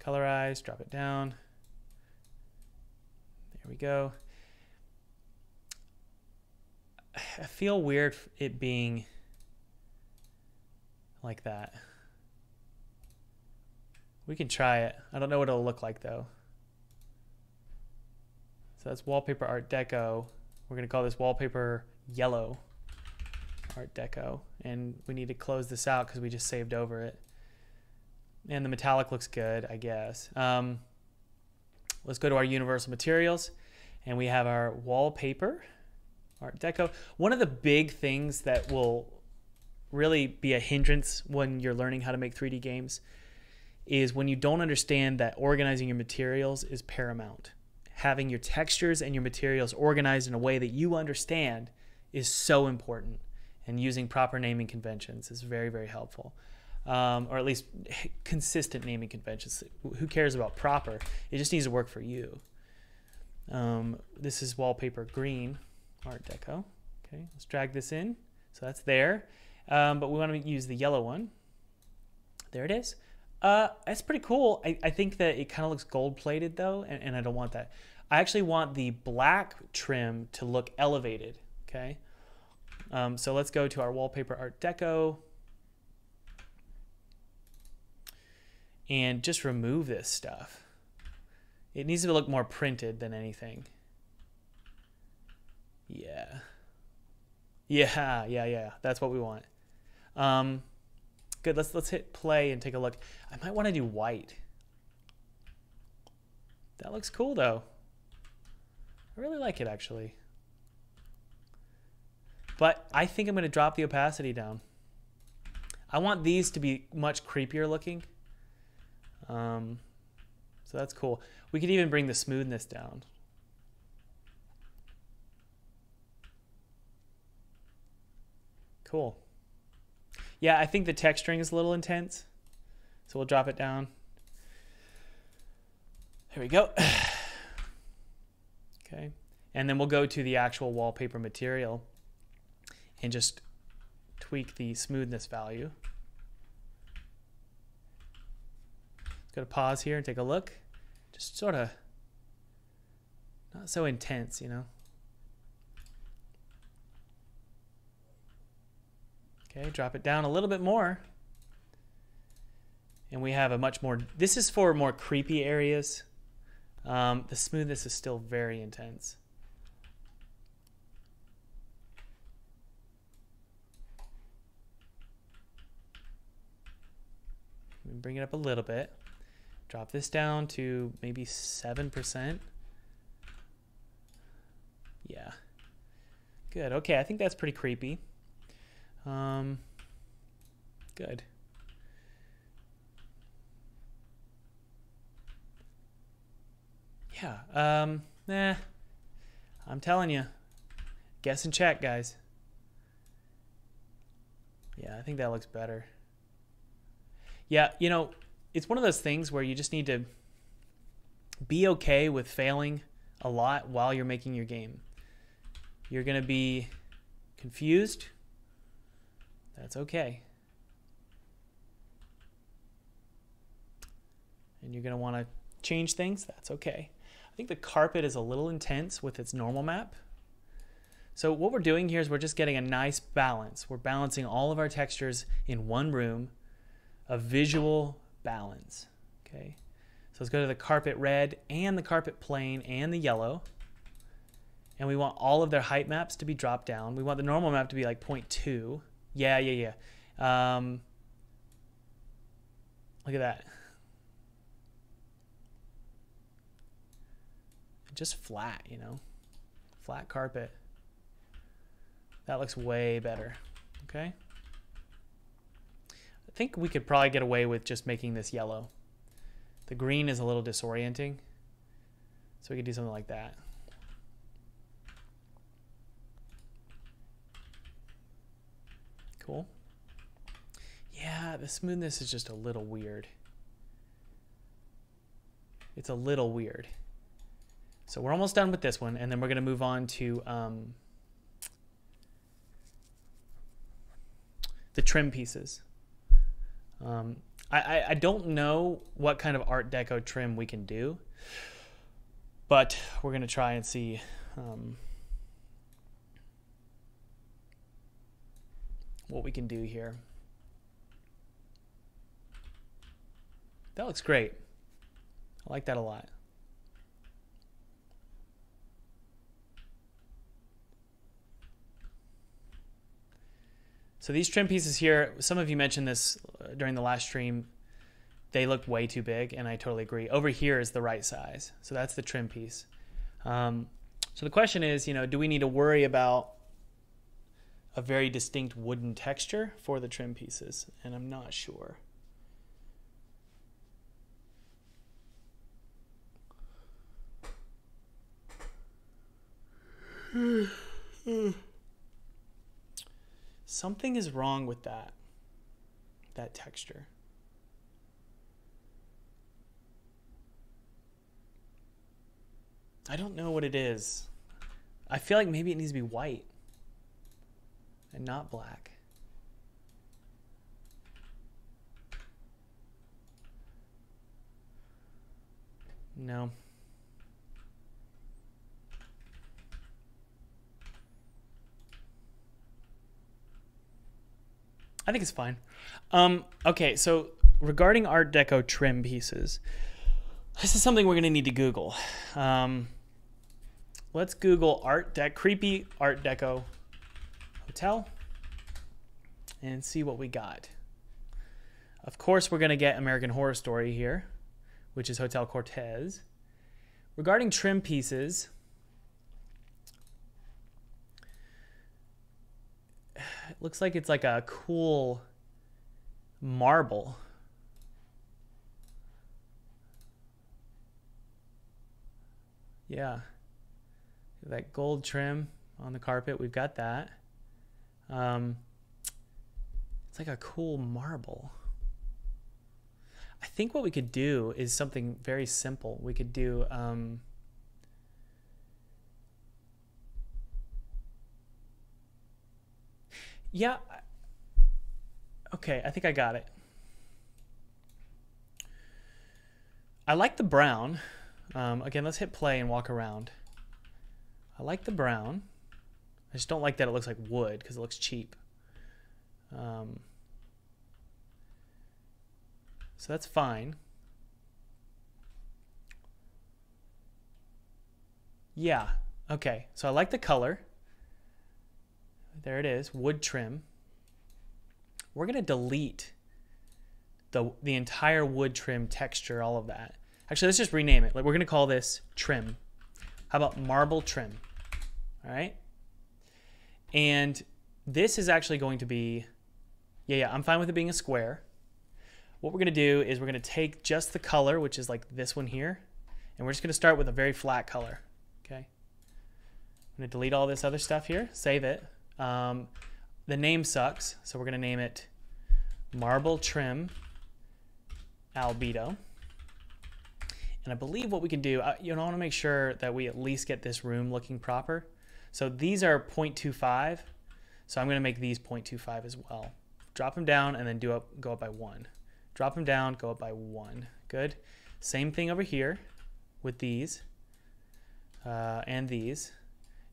Colorize, drop it down. There we go. I feel weird it being like that. We can try it. I don't know what it'll look like though. So that's wallpaper art deco. We're gonna call this wallpaper yellow art deco. And we need to close this out because we just saved over it. And the metallic looks good, I guess. Um, let's go to our universal materials and we have our wallpaper art deco. One of the big things that will really be a hindrance when you're learning how to make 3D games is when you don't understand that organizing your materials is paramount. Having your textures and your materials organized in a way that you understand is so important. And using proper naming conventions is very, very helpful. Um, or at least consistent naming conventions. Who cares about proper? It just needs to work for you. Um, this is wallpaper green, Art Deco. Okay, let's drag this in. So that's there. Um, but we want to use the yellow one. There it is. Uh, that's pretty cool. I, I think that it kind of looks gold plated though, and, and I don't want that. I actually want the black trim to look elevated, okay? Um, so let's go to our wallpaper Art Deco and just remove this stuff. It needs to look more printed than anything. Yeah. Yeah, yeah, yeah. That's what we want. Um, Good. Let's let's hit play and take a look. I might want to do white. That looks cool though. I really like it actually. But I think I'm going to drop the opacity down. I want these to be much creepier looking. Um, so that's cool. We could even bring the smoothness down. Cool. Yeah, I think the texturing is a little intense. So we'll drop it down. There we go. Okay. And then we'll go to the actual wallpaper material and just tweak the smoothness value. Let's go to pause here and take a look. Just sort of not so intense, you know. Okay, drop it down a little bit more. And we have a much more, this is for more creepy areas. Um, the smoothness is still very intense. Bring it up a little bit. Drop this down to maybe 7%. Yeah. Good. Okay, I think that's pretty creepy. Um, good. Yeah. Um, nah. I'm telling you. Guess and check, guys. Yeah, I think that looks better. Yeah, you know, it's one of those things where you just need to be okay with failing a lot while you're making your game. You're going to be confused. That's okay. And you're going to want to change things. That's okay. I think the carpet is a little intense with its normal map. So what we're doing here is we're just getting a nice balance. We're balancing all of our textures in one room, a visual balance. Okay. So let's go to the carpet red and the carpet plain and the yellow. And we want all of their height maps to be dropped down. We want the normal map to be like 0.2. Yeah, yeah, yeah. Um, look at that. Just flat, you know, flat carpet. That looks way better. Okay. I think we could probably get away with just making this yellow. The green is a little disorienting. So we could do something like that. Cool. Yeah, the smoothness is just a little weird. It's a little weird. So we're almost done with this one, and then we're going to move on to um, the trim pieces. Um, I, I, don't know what kind of Art Deco trim we can do, but we're going to try and see. Um, what we can do here. That looks great. I like that a lot. So these trim pieces here, some of you mentioned this uh, during the last stream, they look way too big, and I totally agree. Over here is the right size. So that's the trim piece. Um, so the question is, you know, do we need to worry about a very distinct wooden texture for the trim pieces, and I'm not sure. Something is wrong with that, that texture. I don't know what it is. I feel like maybe it needs to be white and not black. No. I think it's fine. Um, okay, so regarding Art Deco trim pieces, this is something we're going to need to Google. Um, let's Google Art Deco, creepy Art Deco hotel and see what we got. Of course, we're going to get American Horror Story here, which is Hotel Cortez. Regarding trim pieces, it looks like it's like a cool marble. Yeah. That gold trim on the carpet, we've got that. Um, it's like a cool marble. I think what we could do is something very simple. We could do um, yeah. Okay, I think I got it. I like the brown. Um, again, let's hit play and walk around. I like the brown. I just don't like that it looks like wood because it looks cheap. Um, so that's fine. Yeah, okay. So I like the color. There it is, wood trim. We're going to delete the, the entire wood trim texture, all of that. Actually, let's just rename it. Like we're going to call this trim. How about marble trim? All right. And this is actually going to be, yeah, yeah, I'm fine with it being a square. What we're going to do is we're going to take just the color, which is like this one here, and we're just going to start with a very flat color. Okay. I'm to delete all this other stuff here, save it. Um, the name sucks, so we're going to name it Marble Trim Albedo. And I believe what we can do, you know, I want to make sure that we at least get this room looking proper. So these are 0.25. So I'm going to make these 0.25 as well. Drop them down and then do up, go up by one. Drop them down, go up by one. Good. Same thing over here with these uh, and these.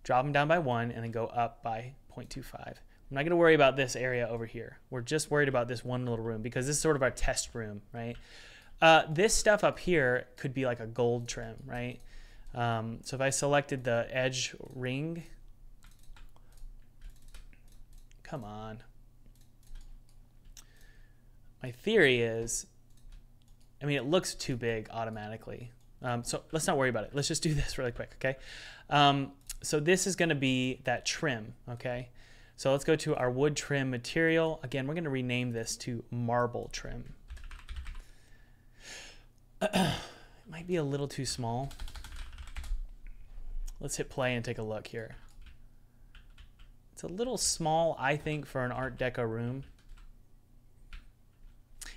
Drop them down by one and then go up by 0.25. I'm not going to worry about this area over here. We're just worried about this one little room because this is sort of our test room, right? Uh, this stuff up here could be like a gold trim, right? Um, so if I selected the edge ring, come on. My theory is, I mean, it looks too big automatically. Um, so let's not worry about it. Let's just do this really quick, okay? Um, so this is going to be that trim, okay? So let's go to our wood trim material. Again, we're going to rename this to marble trim. it might be a little too small. Let's hit play and take a look here. It's a little small, I think, for an Art Deco room.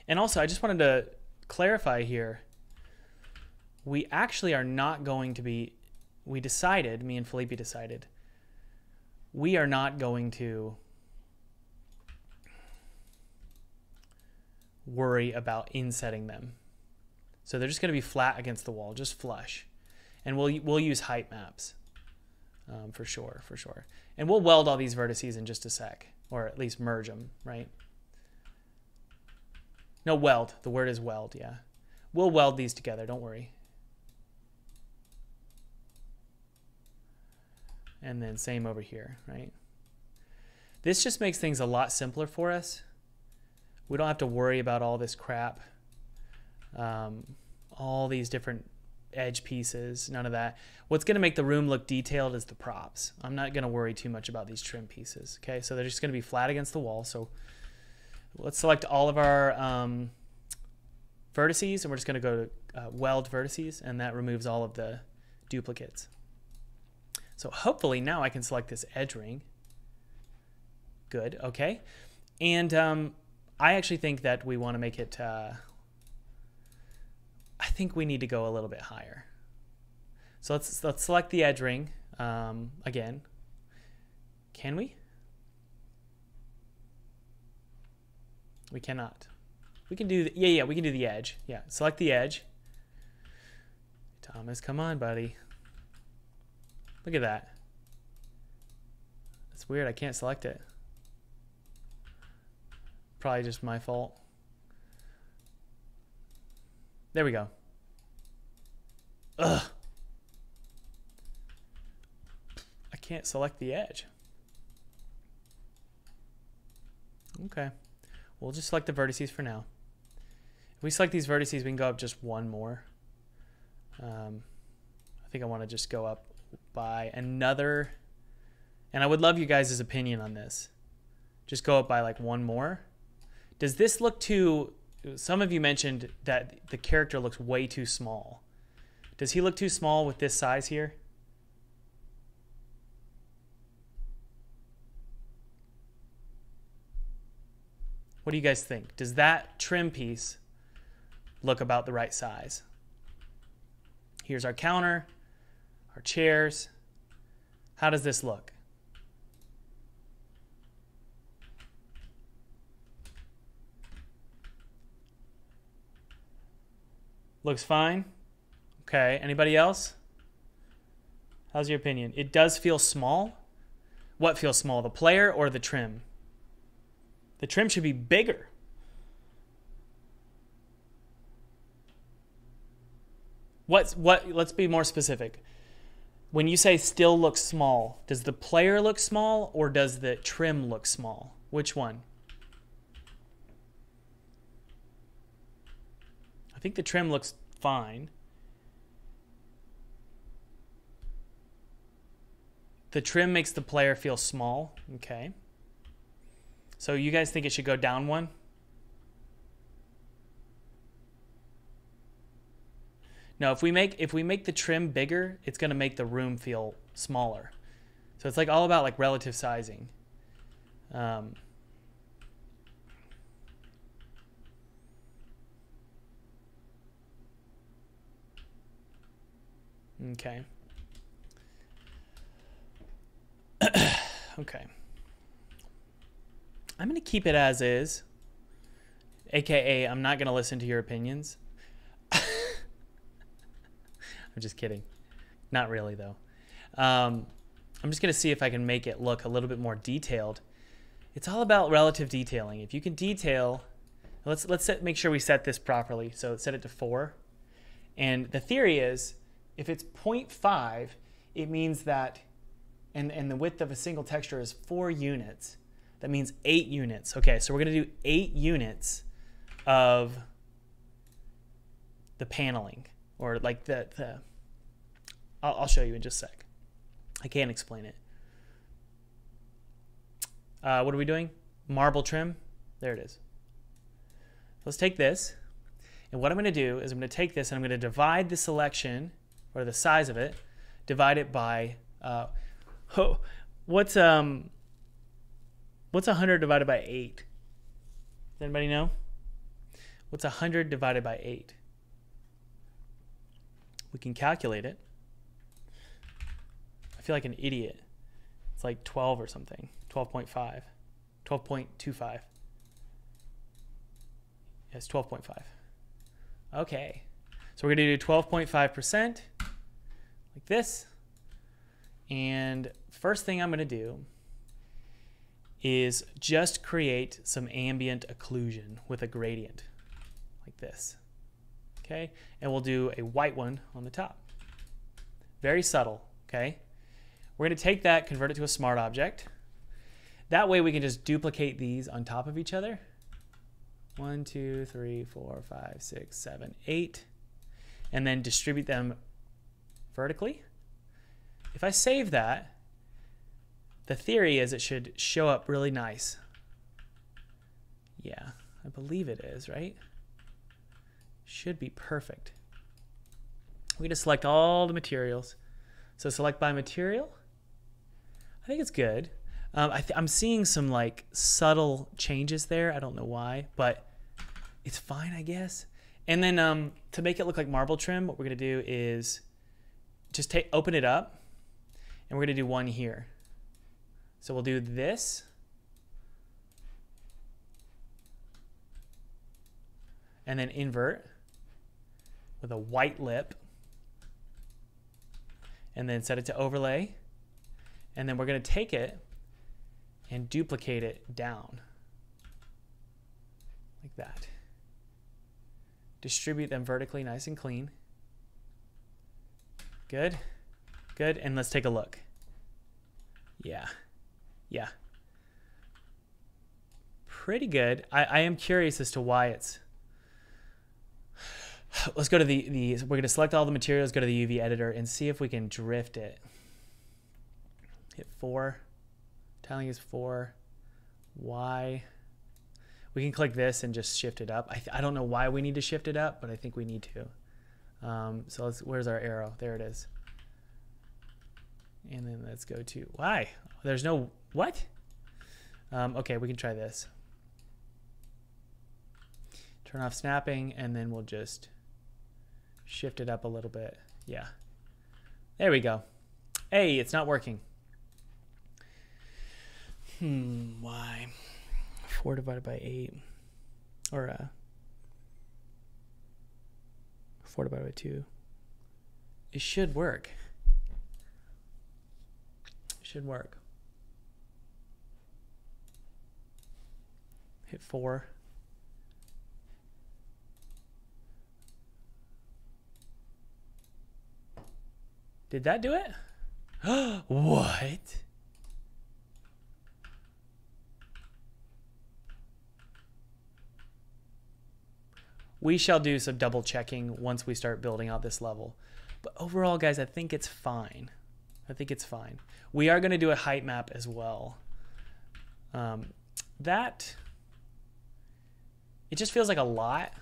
And also, I just wanted to clarify here. We actually are not going to be, we decided, me and Felipe decided, we are not going to worry about insetting them. So they're just going to be flat against the wall, just flush. And we'll, we'll use height maps um, for sure, for sure. And we'll weld all these vertices in just a sec, or at least merge them, right? No, weld. The word is weld, yeah. We'll weld these together, don't worry. And then same over here, right? This just makes things a lot simpler for us. We don't have to worry about all this crap. Um, all these different edge pieces, none of that. What's going to make the room look detailed is the props. I'm not going to worry too much about these trim pieces. Okay, so they're just going to be flat against the wall. So let's select all of our um, vertices and we're just going to go to uh, weld vertices and that removes all of the duplicates. So hopefully now I can select this edge ring. Good, okay. And um, I actually think that we want to make it, uh, I think we need to go a little bit higher. So let's, let's select the edge ring um, again. Can we? We cannot. We can do, the, yeah, yeah, we can do the edge. Yeah, select the edge. Thomas, come on, buddy. Look at that. That's weird. I can't select it. Probably just my fault. There we go. Ugh. I can't select the edge. Okay. We'll just select the vertices for now. If we select these vertices, we can go up just one more. Um, I think I want to just go up by another, and I would love you guys' opinion on this. Just go up by like one more. Does this look too, some of you mentioned that the character looks way too small. Does he look too small with this size here? What do you guys think? Does that trim piece look about the right size? Here's our counter, our chairs. How does this look? Looks fine. Okay. Anybody else? How's your opinion? It does feel small. What feels small, the player or the trim? The trim should be bigger. What's what? Let's be more specific. When you say still looks small, does the player look small or does the trim look small? Which one? Think the trim looks fine. The trim makes the player feel small. Okay. So you guys think it should go down one? No, if we make if we make the trim bigger, it's going to make the room feel smaller. So it's like all about like relative sizing. Um, okay. okay. I'm going to keep it as is. AKA, I'm not going to listen to your opinions. I'm just kidding. Not really, though. Um, I'm just going to see if I can make it look a little bit more detailed. It's all about relative detailing. If you can detail, let's let's set, make sure we set this properly. So set it to 4. And the theory is if it's 0.5, it means that and, and the width of a single texture is four units. That means eight units. Okay, so we're gonna do eight units of the paneling or like the, the I'll, I'll show you in just a sec. I can't explain it. Uh, what are we doing? Marble trim. There it is. Let's take this. And what I'm going to do is I'm going to take this and I'm going to divide the selection, or the size of it, divide it by uh, Oh, what's um, what's hundred divided by eight? Does anybody know? What's hundred divided by eight? We can calculate it. I feel like an idiot. It's like 12 or something. 12.5. 12.25. Yes, 12.5. Okay. So we're going to do 12.5% like this. And first thing I'm going to do is just create some ambient occlusion with a gradient like this. Okay, and we'll do a white one on the top. Very subtle, okay? We're going to take that, convert it to a smart object. That way we can just duplicate these on top of each other. One, two, three, four, five, six, seven, eight. And then distribute them vertically. If I save that, the theory is it should show up really nice. Yeah, I believe it is, right? Should be perfect. We just select all the materials. So select by material. I think it's good. Um, I am seeing some like subtle changes there. I don't know why, but it's fine, I guess. And then um, to make it look like marble trim, what we're going to do is just take open it up and we're to do one here. So we'll do this. And then invert with a white lip. And then set it to overlay. And then we're to take it and duplicate it down. Like that. Distribute them vertically nice and clean. Good. Good. And let's take a look. Yeah. Yeah. Pretty good. I, I am curious as to why it's. Let's go to the, the we're going to select all the materials, go to the UV editor, and see if we can drift it. Hit 4. Tiling is 4. Y. We can click this and just shift it up. I, I don't know why we need to shift it up, but I think we need to. Um, so let's, where's our arrow? There it is. And then let's go to, why? There's no, what? Um, okay, we can try this. Turn off snapping, and then we'll just shift it up a little bit. Yeah. There we go. Hey, it's not working. Hmm, why? 4 divided by 8. Or uh, 4 divided by 2. It should work. It should work. Hit 4. Did that do it? what? We shall do some double checking once we start building out this level. But overall, guys, I think it's fine. I think it's fine. We are going to do a height map as well. Um, that, it just feels like a lot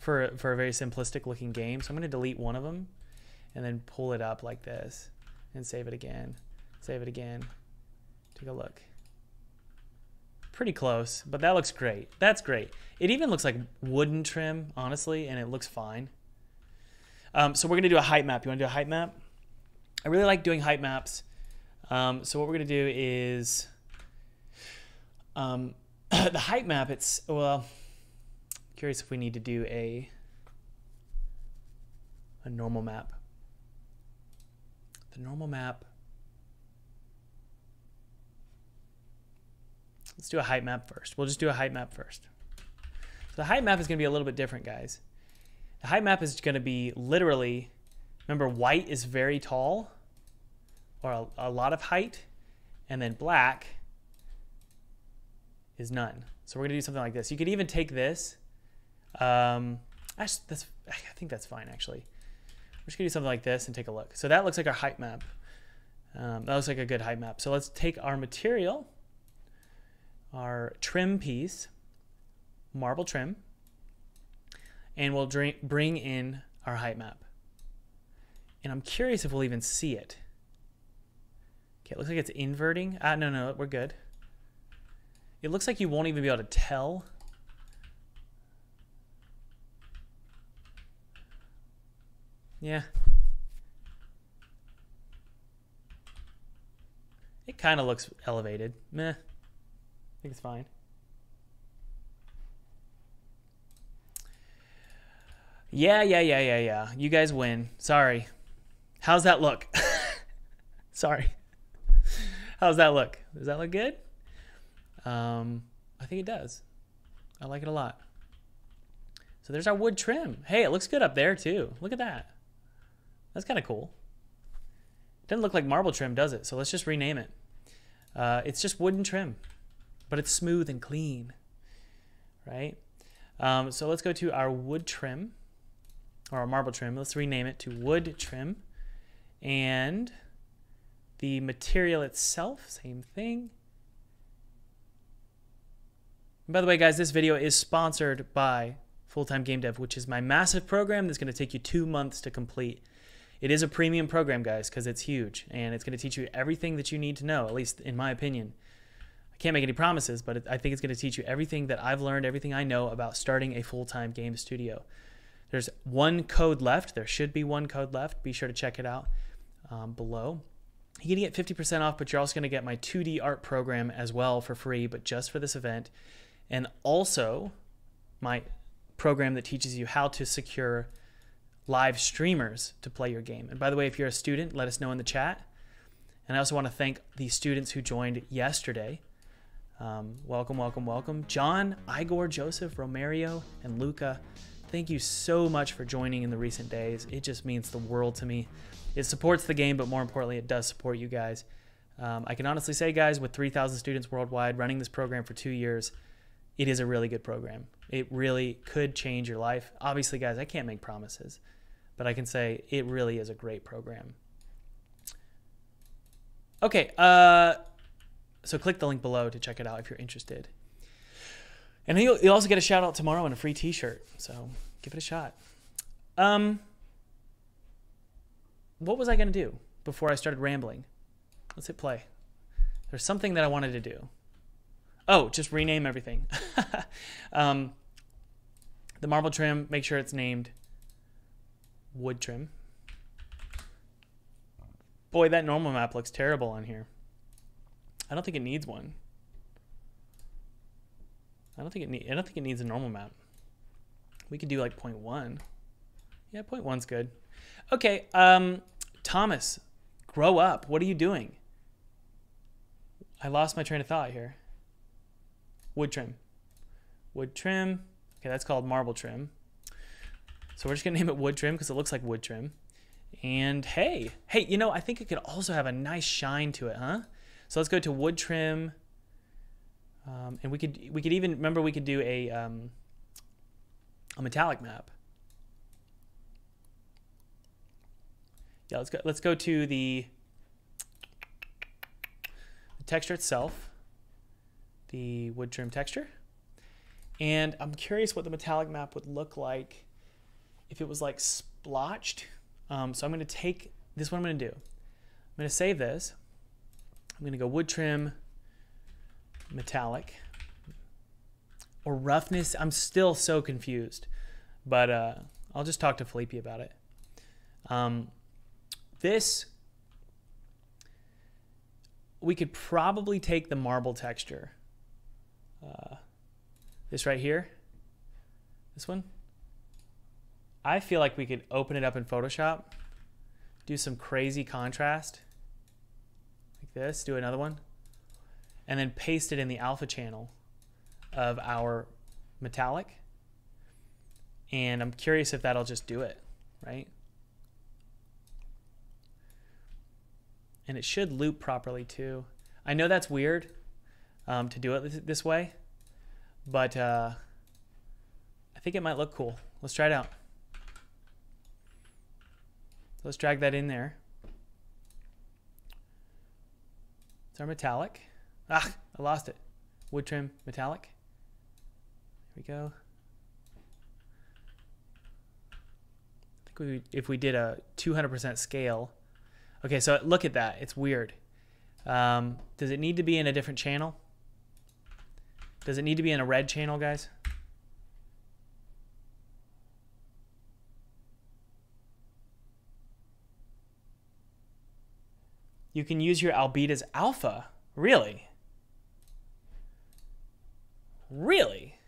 for, for a very simplistic looking game. So I'm going to delete one of them and then pull it up like this and save it again. Save it again. Take a look. Pretty close, but that looks great. That's great. It even looks like wooden trim, honestly, and it looks fine. Um, so we're going to do a height map. You want to do a height map? I really like doing height maps. Um, so what we're going to do is um, the height map. It's well, curious if we need to do a a normal map. The normal map. Let's do a height map first. We'll just do a height map first. So the height map is going to be a little bit different, guys. The height map is going to be literally, remember white is very tall or a, a lot of height, and then black is none. So we're going to do something like this. You could even take this. Um, actually, that's, I think that's fine, actually. We're just going to do something like this and take a look. So that looks like our height map. Um, that looks like a good height map. So let's take our material, our trim piece, marble trim, and we'll bring in our height map. And I'm curious if we'll even see it. Okay, it looks like it's inverting. Ah, no, no, we're good. It looks like you won't even be able to tell. Yeah. It kind of looks elevated. Meh. I think it's fine. Yeah, yeah, yeah, yeah, yeah. You guys win. Sorry. How's that look? Sorry. How's that look? Does that look good? Um, I think it does. I like it a lot. So there's our wood trim. Hey, it looks good up there too. Look at that. That's kind of cool. It Doesn't look like marble trim, does it? So let's just rename it. Uh, it's just wooden trim, but it's smooth and clean, right? Um, so let's go to our wood trim or our marble trim. Let's rename it to wood trim. And the material itself, same thing. And by the way, guys, this video is sponsored by Full Time Game Dev, which is my massive program that's going to take you two months to complete. It is a premium program, guys, because it's huge and it's going to teach you everything that you need to know, at least in my opinion. I can't make any promises, but I think it's going to teach you everything that I've learned, everything I know about starting a full time game studio. There's one code left. There should be one code left. Be sure to check it out um, below. You're going to get 50% off, but you're also going to get my 2D art program as well for free, but just for this event. And also my program that teaches you how to secure live streamers to play your game. And by the way, if you're a student, let us know in the chat. And I also want to thank the students who joined yesterday. Um, welcome, welcome, welcome. John, Igor, Joseph, Romario, and Luca. Thank you so much for joining in the recent days. It just means the world to me. It supports the game, but more importantly, it does support you guys. Um, I can honestly say, guys, with 3,000 students worldwide running this program for two years, it is a really good program. It really could change your life. Obviously, guys, I can't make promises, but I can say it really is a great program. Okay, uh, so click the link below to check it out if you're interested. And you'll, you'll also get a shout out tomorrow and a free T-shirt. So give it a shot. Um, what was I gonna do before I started rambling? Let's hit play. There's something that I wanted to do. Oh, just rename everything. um, the marble trim, make sure it's named wood trim. Boy, that normal map looks terrible on here. I don't think it needs one. I don't think it need, I don't think it needs a normal map. We could do like point 0.1. Yeah, point one's good. Okay, um, Thomas, grow up. What are you doing? I lost my train of thought here. Wood trim. Wood trim. Okay, that's called marble trim. So we're just gonna name it wood trim because it looks like wood trim. And hey, hey, you know, I think it could also have a nice shine to it, huh? So let's go to wood trim. Um, and we could we could even remember we could do a um, a metallic map. Yeah, let's go let's go to the, the texture itself, the wood trim texture. And I'm curious what the metallic map would look like if it was like splotched. Um, so I'm going to take this. Is what I'm going to do. I'm going to save this. I'm going to go wood trim, metallic, or roughness. I'm still so confused, but uh, I'll just talk to Felipe about it. Um, this we could probably take the marble texture. Uh, this right here, this one. I feel like we could open it up in Photoshop, do some crazy contrast, this, do another one, and then paste it in the alpha channel of our metallic. And I'm curious if that'll just do it, right? And it should loop properly too. I know that's weird um, to do it this way, but uh, I think it might look cool. Let's try it out. Let's drag that in there. It's our metallic. Ah, I lost it. Wood trim metallic. There we go. I think we, if we did a 200% scale. Okay, so look at that. It's weird. Um, does it need to be in a different channel? Does it need to be in a red channel, guys? You can use your Albedo's alpha. Really? Really?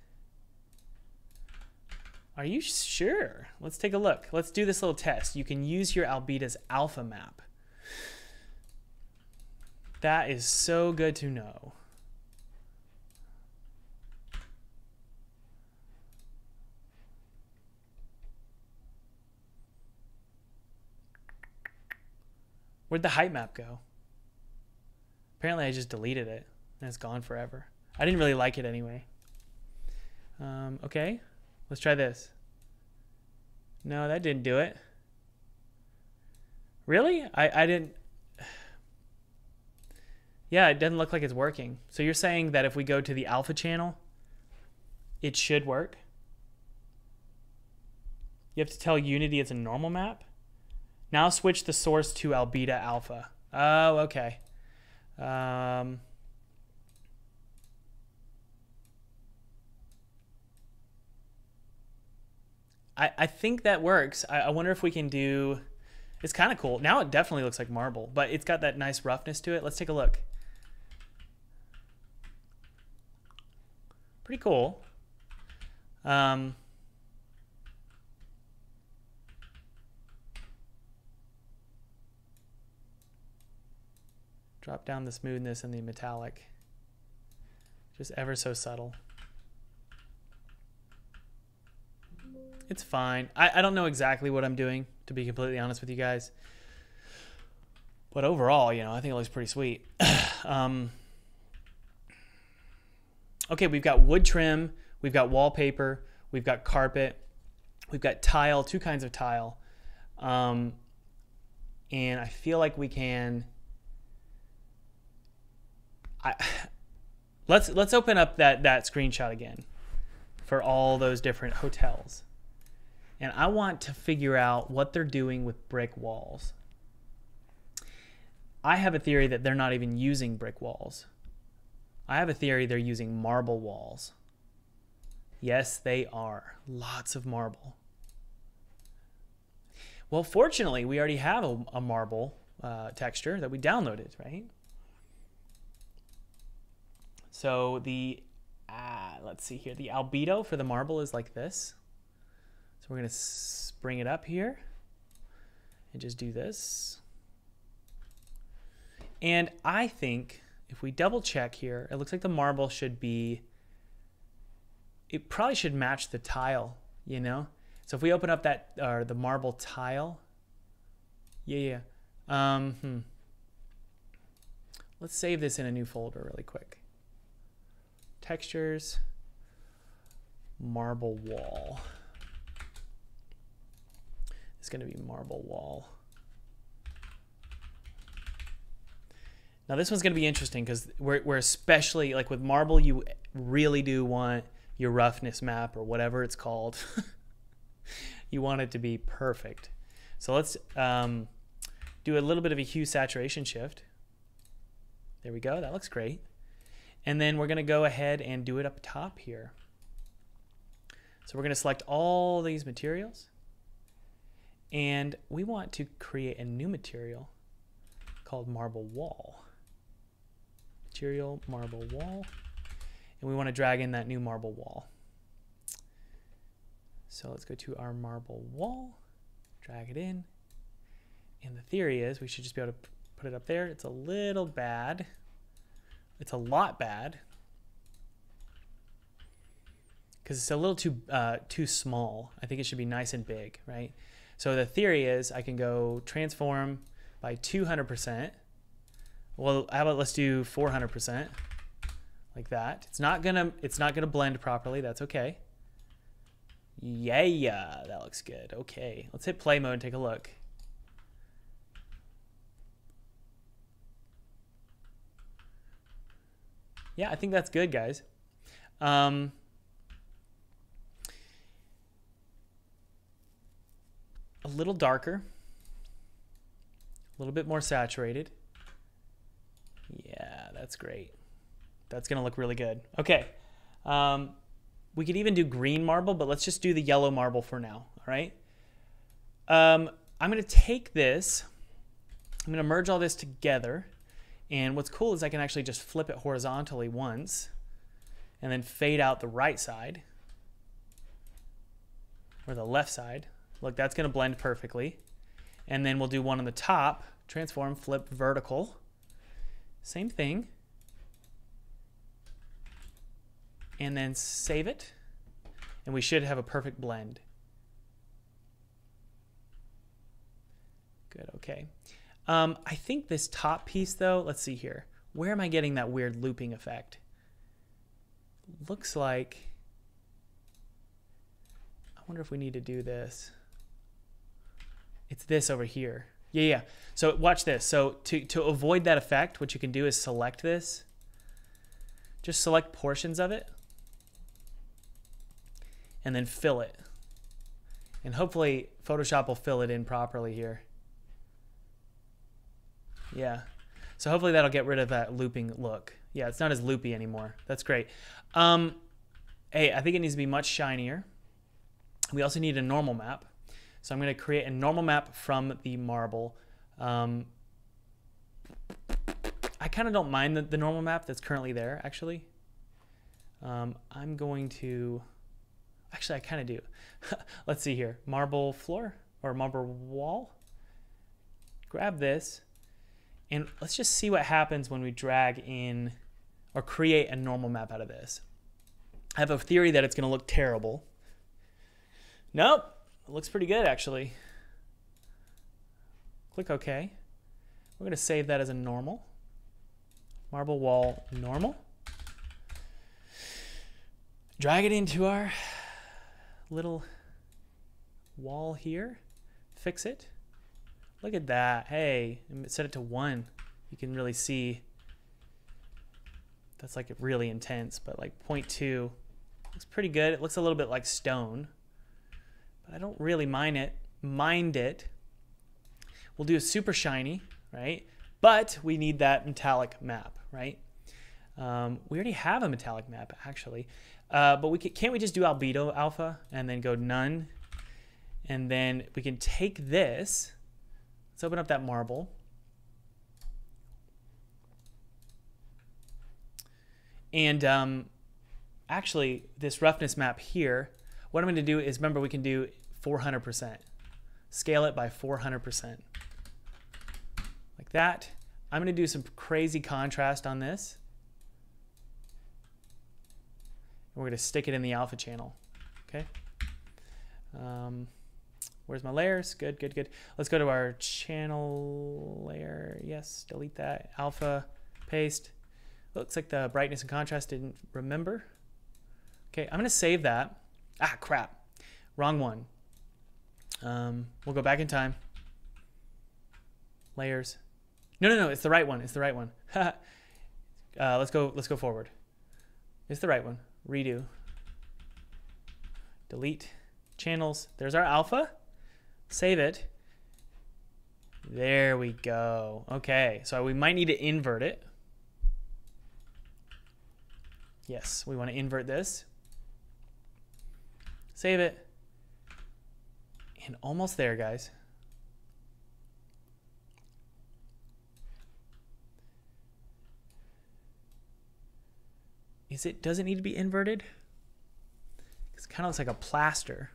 Are you sure? Let's take a look. Let's do this little test. You can use your Albedo's alpha map. That is so good to know. Where'd the height map go? Apparently I just deleted it and it's gone forever. I didn't really like it anyway. Um, okay, let's try this. No, that didn't do it. Really? I, I didn't... Yeah, it doesn't look like it's working. So you're saying that if we go to the alpha channel, it should work? You have to tell Unity it's a normal map? Now switch the source to Albedo Alpha. Oh, okay. Um, I, I think that works. I, I wonder if we can do... It's kind of cool. Now it definitely looks like marble, but it's got that nice roughness to it. Let's take a look. Pretty cool. Um, Drop down the smoothness and the metallic. Just ever so subtle. It's fine. I, I don't know exactly what I'm doing, to be completely honest with you guys. But overall, you know, I think it looks pretty sweet. um, okay, we've got wood trim, we've got wallpaper, we've got carpet, we've got tile, two kinds of tile. Um, and I feel like we can Let's let's open up that that screenshot again for all those different hotels. And I want to figure out what they're doing with brick walls. I have a theory that they're not even using brick walls. I have a theory they're using marble walls. Yes, they are. Lots of marble. Well, fortunately, we already have a, a marble uh, texture that we downloaded, right? So the, uh, let's see here, the albedo for the marble is like this. So we're going to bring it up here and just do this. And I think if we double check here, it looks like the marble should be, it probably should match the tile, you know? So if we open up that, or the marble tile, yeah, yeah. Um, hmm. Let's save this in a new folder really quick. Textures, marble wall. It's going to be marble wall. Now this one's going to be interesting because we're, we're especially, like with marble, you really do want your roughness map or whatever it's called. you want it to be perfect. So let's um, do a little bit of a hue saturation shift. There we go. That looks great. And then we're going to go ahead and do it up top here. So we're going to select all these materials. And we want to create a new material called marble wall. Material marble wall. And we want to drag in that new marble wall. So let's go to our marble wall, drag it in. And the theory is we should just be able to put it up there. It's a little bad. It's a lot bad because it's a little too uh, too small. I think it should be nice and big, right? So the theory is I can go transform by 200%. Well, how about let's do 400% like that. It's not gonna it's not gonna blend properly. That's okay. Yeah, yeah, that looks good. Okay, let's hit play mode and take a look. Yeah, I think that's good, guys. Um, a little darker, a little bit more saturated. Yeah, that's great. That's going to look really good. Okay. Um, we could even do green marble, but let's just do the yellow marble for now. All right. Um, I'm going to take this, I'm going to merge all this together. And what's cool is I can actually just flip it horizontally once and then fade out the right side or the left side. Look, that's going to blend perfectly. And then we'll do one on the top, transform, flip, vertical. Same thing. And then save it. And we should have a perfect blend. Good, okay. Um, I think this top piece though, let's see here. Where am I getting that weird looping effect? Looks like, I wonder if we need to do this. It's this over here. Yeah, yeah. So watch this. So to, to avoid that effect, what you can do is select this. Just select portions of it. And then fill it. And hopefully Photoshop will fill it in properly here. Yeah. So hopefully that'll get rid of that looping look. Yeah, it's not as loopy anymore. That's great. Um, hey, I think it needs to be much shinier. We also need a normal map. So I'm going to create a normal map from the marble. Um, I kind of don't mind the, the, normal map that's currently there, actually. Um, I'm going to, actually I kind of do. Let's see here, marble floor or marble wall. Grab this and let's just see what happens when we drag in or create a normal map out of this. I have a theory that it's going to look terrible. Nope, it looks pretty good actually. Click OK. We're going to save that as a normal. Marble wall normal. Drag it into our little wall here. Fix it. Look at that. Hey, set it to one. You can really see that's like really intense, but like 0.2 looks pretty good. It looks a little bit like stone but I don't really mind it. Mind it. We'll do a super shiny, right? But we need that metallic map, right? Um, we already have a metallic map actually, uh, but we can, can't we just do albedo alpha and then go none, and then we can take this. Let's open up that marble. And um, actually, this roughness map here, what I'm going to do is remember we can do 400%. Scale it by 400%. Like that. I'm going to do some crazy contrast on this. And we're going to stick it in the alpha channel. Okay. Um, where's my layers? Good, good, good. Let's go to our channel layer. Yes, delete that. Alpha, paste. Looks like the brightness and contrast didn't remember. Okay, I'm to save that. Ah, crap. Wrong one. Um, we'll go back in time. Layers. No, no, no. It's the right one. It's the right one. uh, let's go. Let's go forward. It's the right one. Redo. Delete. Channels. There's our alpha. Save it. There we go. Okay, so we might need to invert it. Yes, we want to invert this. Save it. And almost there, guys. Is it, does it need to be inverted? It kind of looks like a plaster.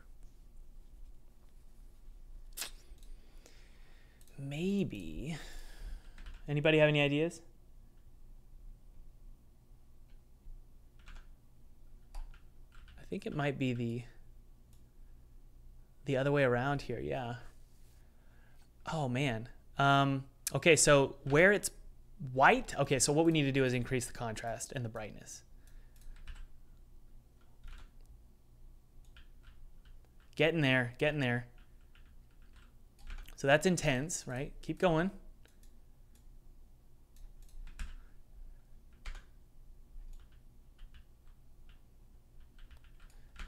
Maybe. Anybody have any ideas? I think it might be the the other way around here. Yeah. Oh man. Um, okay, so where it's white, okay, so what we need to do is increase the contrast and the brightness. Getting there, getting there. So that's intense, right? Keep going.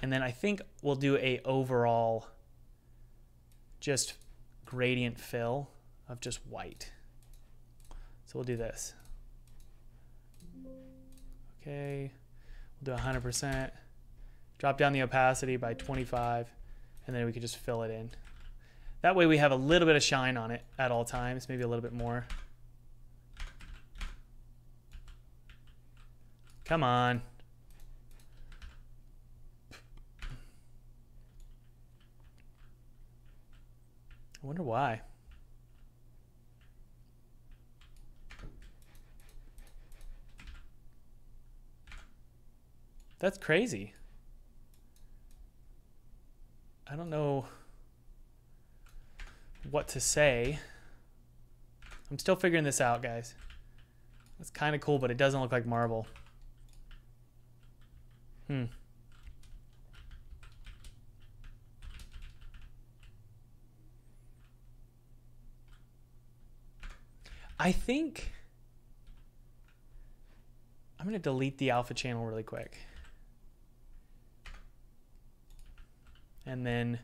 And then I think we'll do a overall just gradient fill of just white. So we'll do this. Okay, we'll do 100%. Drop down the opacity by 25, and then we can just fill it in. That way we have a little bit of shine on it at all times, maybe a little bit more. Come on. I wonder why. That's crazy. I don't know what to say. I'm still figuring this out, guys. It's kind of cool, but it doesn't look like marble. Hmm. I think I'm going to delete the alpha channel really quick. And then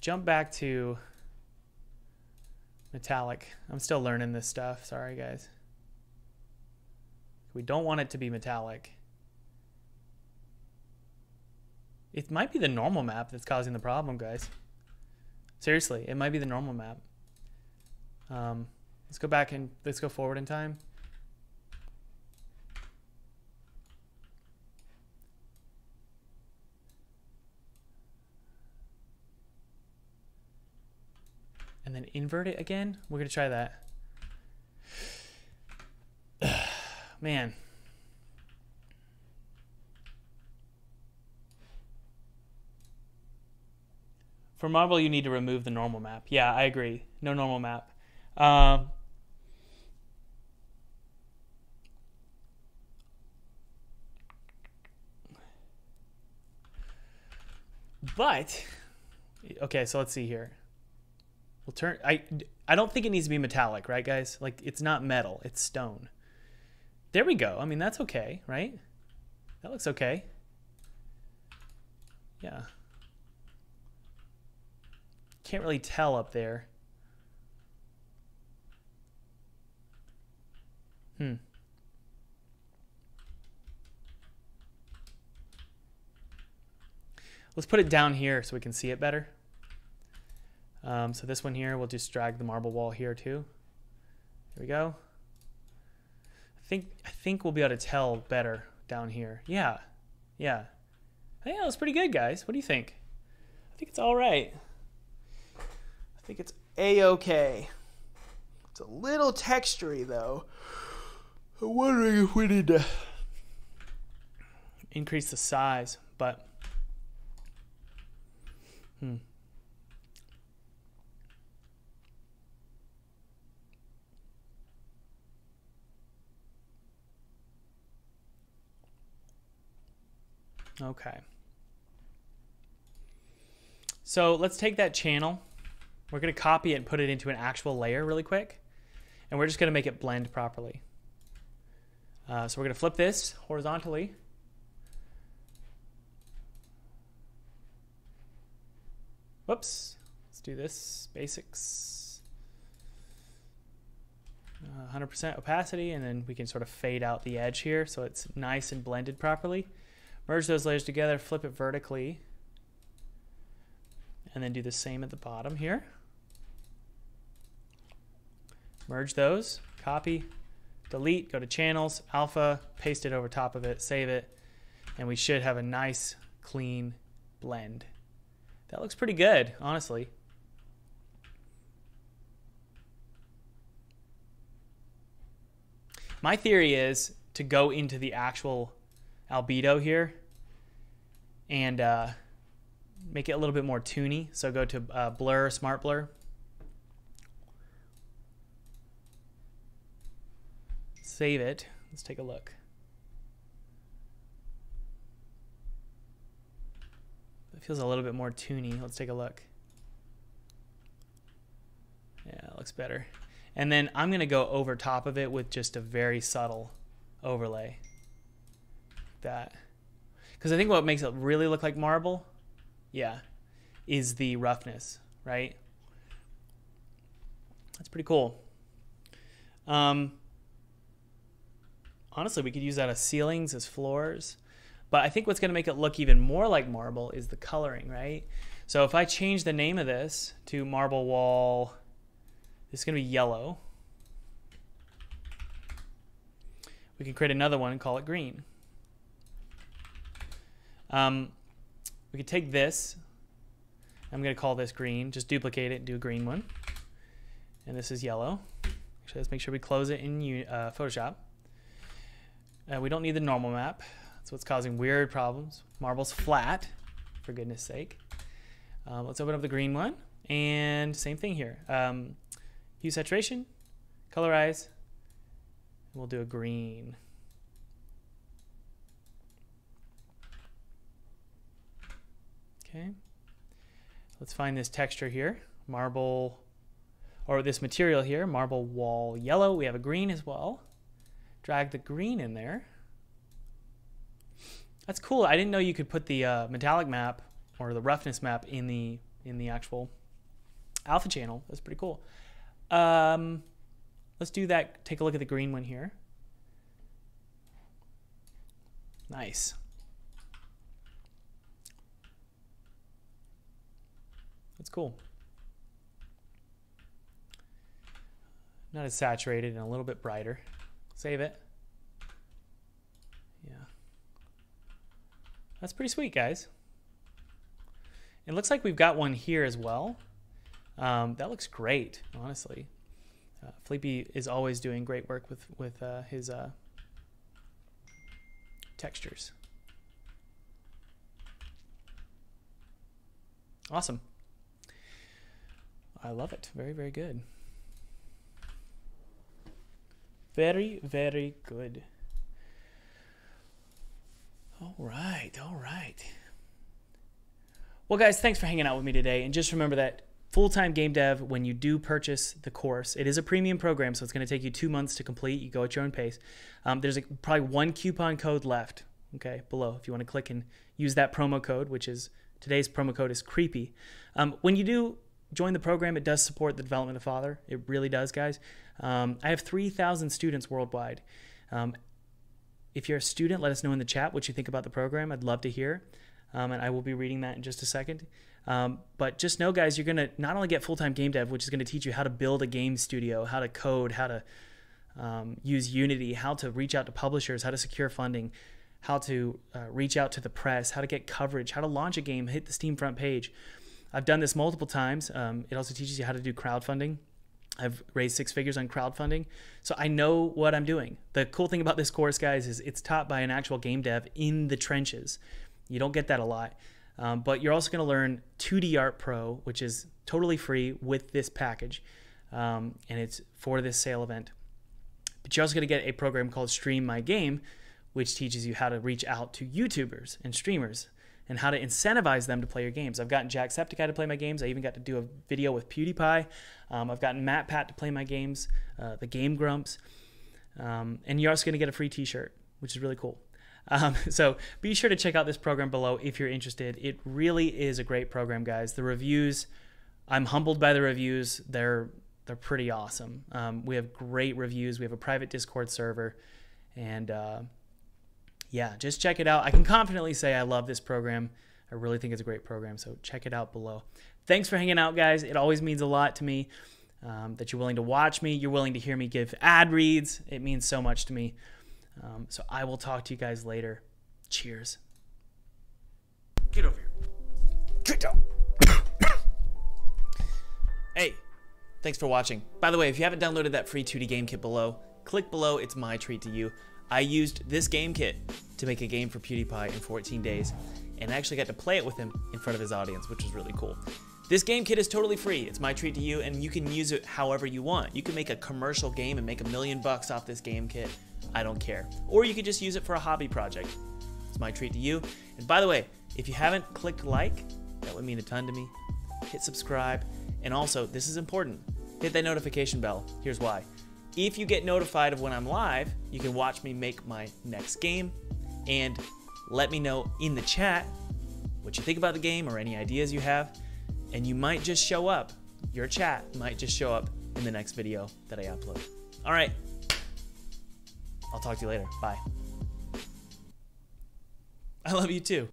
jump back to metallic. I'm still learning this stuff. Sorry, guys. We don't want it to be metallic. It might be the normal map that's causing the problem, guys. Seriously, it might be the normal map. Um, Let's go back and let's go forward in time. Invert it again. We're going to try that. Man. For Marble, you need to remove the normal map. Yeah, I agree. No normal map. Um, But okay, so let's see here. We'll turn. I I don't think it needs to be metallic, right, guys? Like it's not metal; it's stone. There we go. I mean, that's okay, right? That looks okay. Yeah. Can't really tell up there. Hmm. Let's put it down here so we can see it better. Um, so this one here, we'll just drag the marble wall here too. There we go. I think I think we'll be able to tell better down here. Yeah, yeah. Hey, that was pretty good, guys. What do you think? I think it's all right. I think it's a-okay. It's a little textury though. I'm wondering if we need to increase the size, but hmm. Okay. So let's take that channel. We're going to copy it and put it into an actual layer really quick. And we're just going to make it blend properly. Uh, so we're going to flip this horizontally. Whoops. Let's do this. Basics. 100% uh, opacity, and then we can sort of fade out the edge here so it's nice and blended properly. Merge those layers together, flip it vertically, and then do the same at the bottom here. Merge those, copy, delete, go to channels, alpha, paste it over top of it, save it, and we should have a nice, clean blend. That looks pretty good, honestly. My theory is to go into the actual albedo here and uh, make it a little bit more toony. So go to uh, blur, smart blur. Save it. Let's take a look. It feels a little bit more toony. Let's take a look. Yeah, it looks better. And then I'm going to go over top of it with just a very subtle overlay. That. Because I think what makes it really look like marble, yeah, is the roughness, right? That's pretty cool. Um, honestly, we could use that as ceilings, as floors. But I think what's going to make it look even more like marble is the coloring, right? So if I change the name of this to marble wall, it's going to be yellow. We can create another one and call it green. Um, we could take this. I'm going to call this green. Just duplicate it and do a green one. And this is yellow. Actually, let's make sure we close it in uh, Photoshop. Uh, we don't need the normal map. That's what's causing weird problems. Marble's flat, for goodness sake. Um, let's open up the green one. And same thing here. Um, hue saturation, colorize, and we'll do a green. Okay. Let's find this texture here. Marble, or this material here, marble wall yellow. We have a green as well. Drag the green in there. That's cool. I didn't know you could put the uh, metallic map or the roughness map in the in the actual alpha channel. That's pretty cool. Um, let's do that. Take a look at the green one here. Nice. That's cool. Not as saturated and a little bit brighter. Save it. Yeah. That's pretty sweet, guys. It looks like we've got one here as well. Um, that looks great, honestly. Uh, Felipe is always doing great work with with uh, his uh, textures. Awesome. I love it. Very, very good. Very, very good. All right, all right. Well, guys, thanks for hanging out with me today. And just remember that full time game dev, when you do purchase the course, it is a premium program, so it's going to take you two months to complete. You go at your own pace. Um, there's a, probably one coupon code left, okay, below if you want to click and use that promo code, which is today's promo code is creepy. Um, when you do join the program, it does support the development of Father. It really does, guys. Um, I have 3,000 students worldwide. Um, if you're a student, let us know in the chat what you think about the program. I'd love to hear. Um, and I will be reading that in just a second. Um, but just know, guys, you're going to not only get full time game dev, which is going to teach you how to build a game studio, how to code, how to um, use Unity, how to reach out to publishers, how to secure funding, how to uh, reach out to the press, how to get coverage, how to launch a game, hit the Steam front page. I've done this multiple times. Um, it also teaches you how to do crowdfunding. I've raised six figures on crowdfunding, so I know what I'm doing. The cool thing about this course, guys, is it's taught by an actual game dev in the trenches. You don't get that a lot. Um, but you're also going to learn 2D Art Pro, which is totally free with this package, um, and it's for this sale event. But you're also going to get a program called Stream My Game, which teaches you how to reach out to YouTubers and streamers and how to incentivize them to play your games. I've gotten Jacksepticeye to play my games. I even got to do a video with PewDiePie. Um, I've gotten MatPat to play my games, uh, the Game Grumps. Um, and you're also going to get a free t shirt, which is really cool. Um, so be sure to check out this program below if you're interested. It really is a great program, guys. The reviews, I'm humbled by the reviews. They're they're pretty awesome. Um, we have great reviews. We have a private Discord server, and uh, yeah, just check it out. I can confidently say I love this program. I really think it's a great program. So check it out below. Thanks for hanging out, guys. It always means a lot to me um, that you're willing to watch me. You're willing to hear me give ad reads. It means so much to me. Um, so I will talk to you guys later. Cheers. Get over here. Get down. hey, thanks for watching. By the way, if you haven't downloaded that free 2D game kit below, click below. It's my treat to you. I used this game kit to make a game for PewDiePie in 14 days, and I actually got to play it with him in front of his audience, which was really cool. This game kit is totally free. It's my treat to you, and you can use it however you want. You can make a commercial game and make a million bucks off this game kit. I don't care. Or you could just use it for a hobby project. It's my treat to you. And by the way, if you haven't clicked like, that would mean a ton to me. Hit subscribe. And also, this is important hit that notification bell. Here's why. If you get notified of when I'm live, you can watch me make my next game and let me know in the chat what you think about the game or any ideas you have. And you might just show up. Your chat might just show up in the next video that I upload. All right. I'll talk to you later. Bye. I love you too.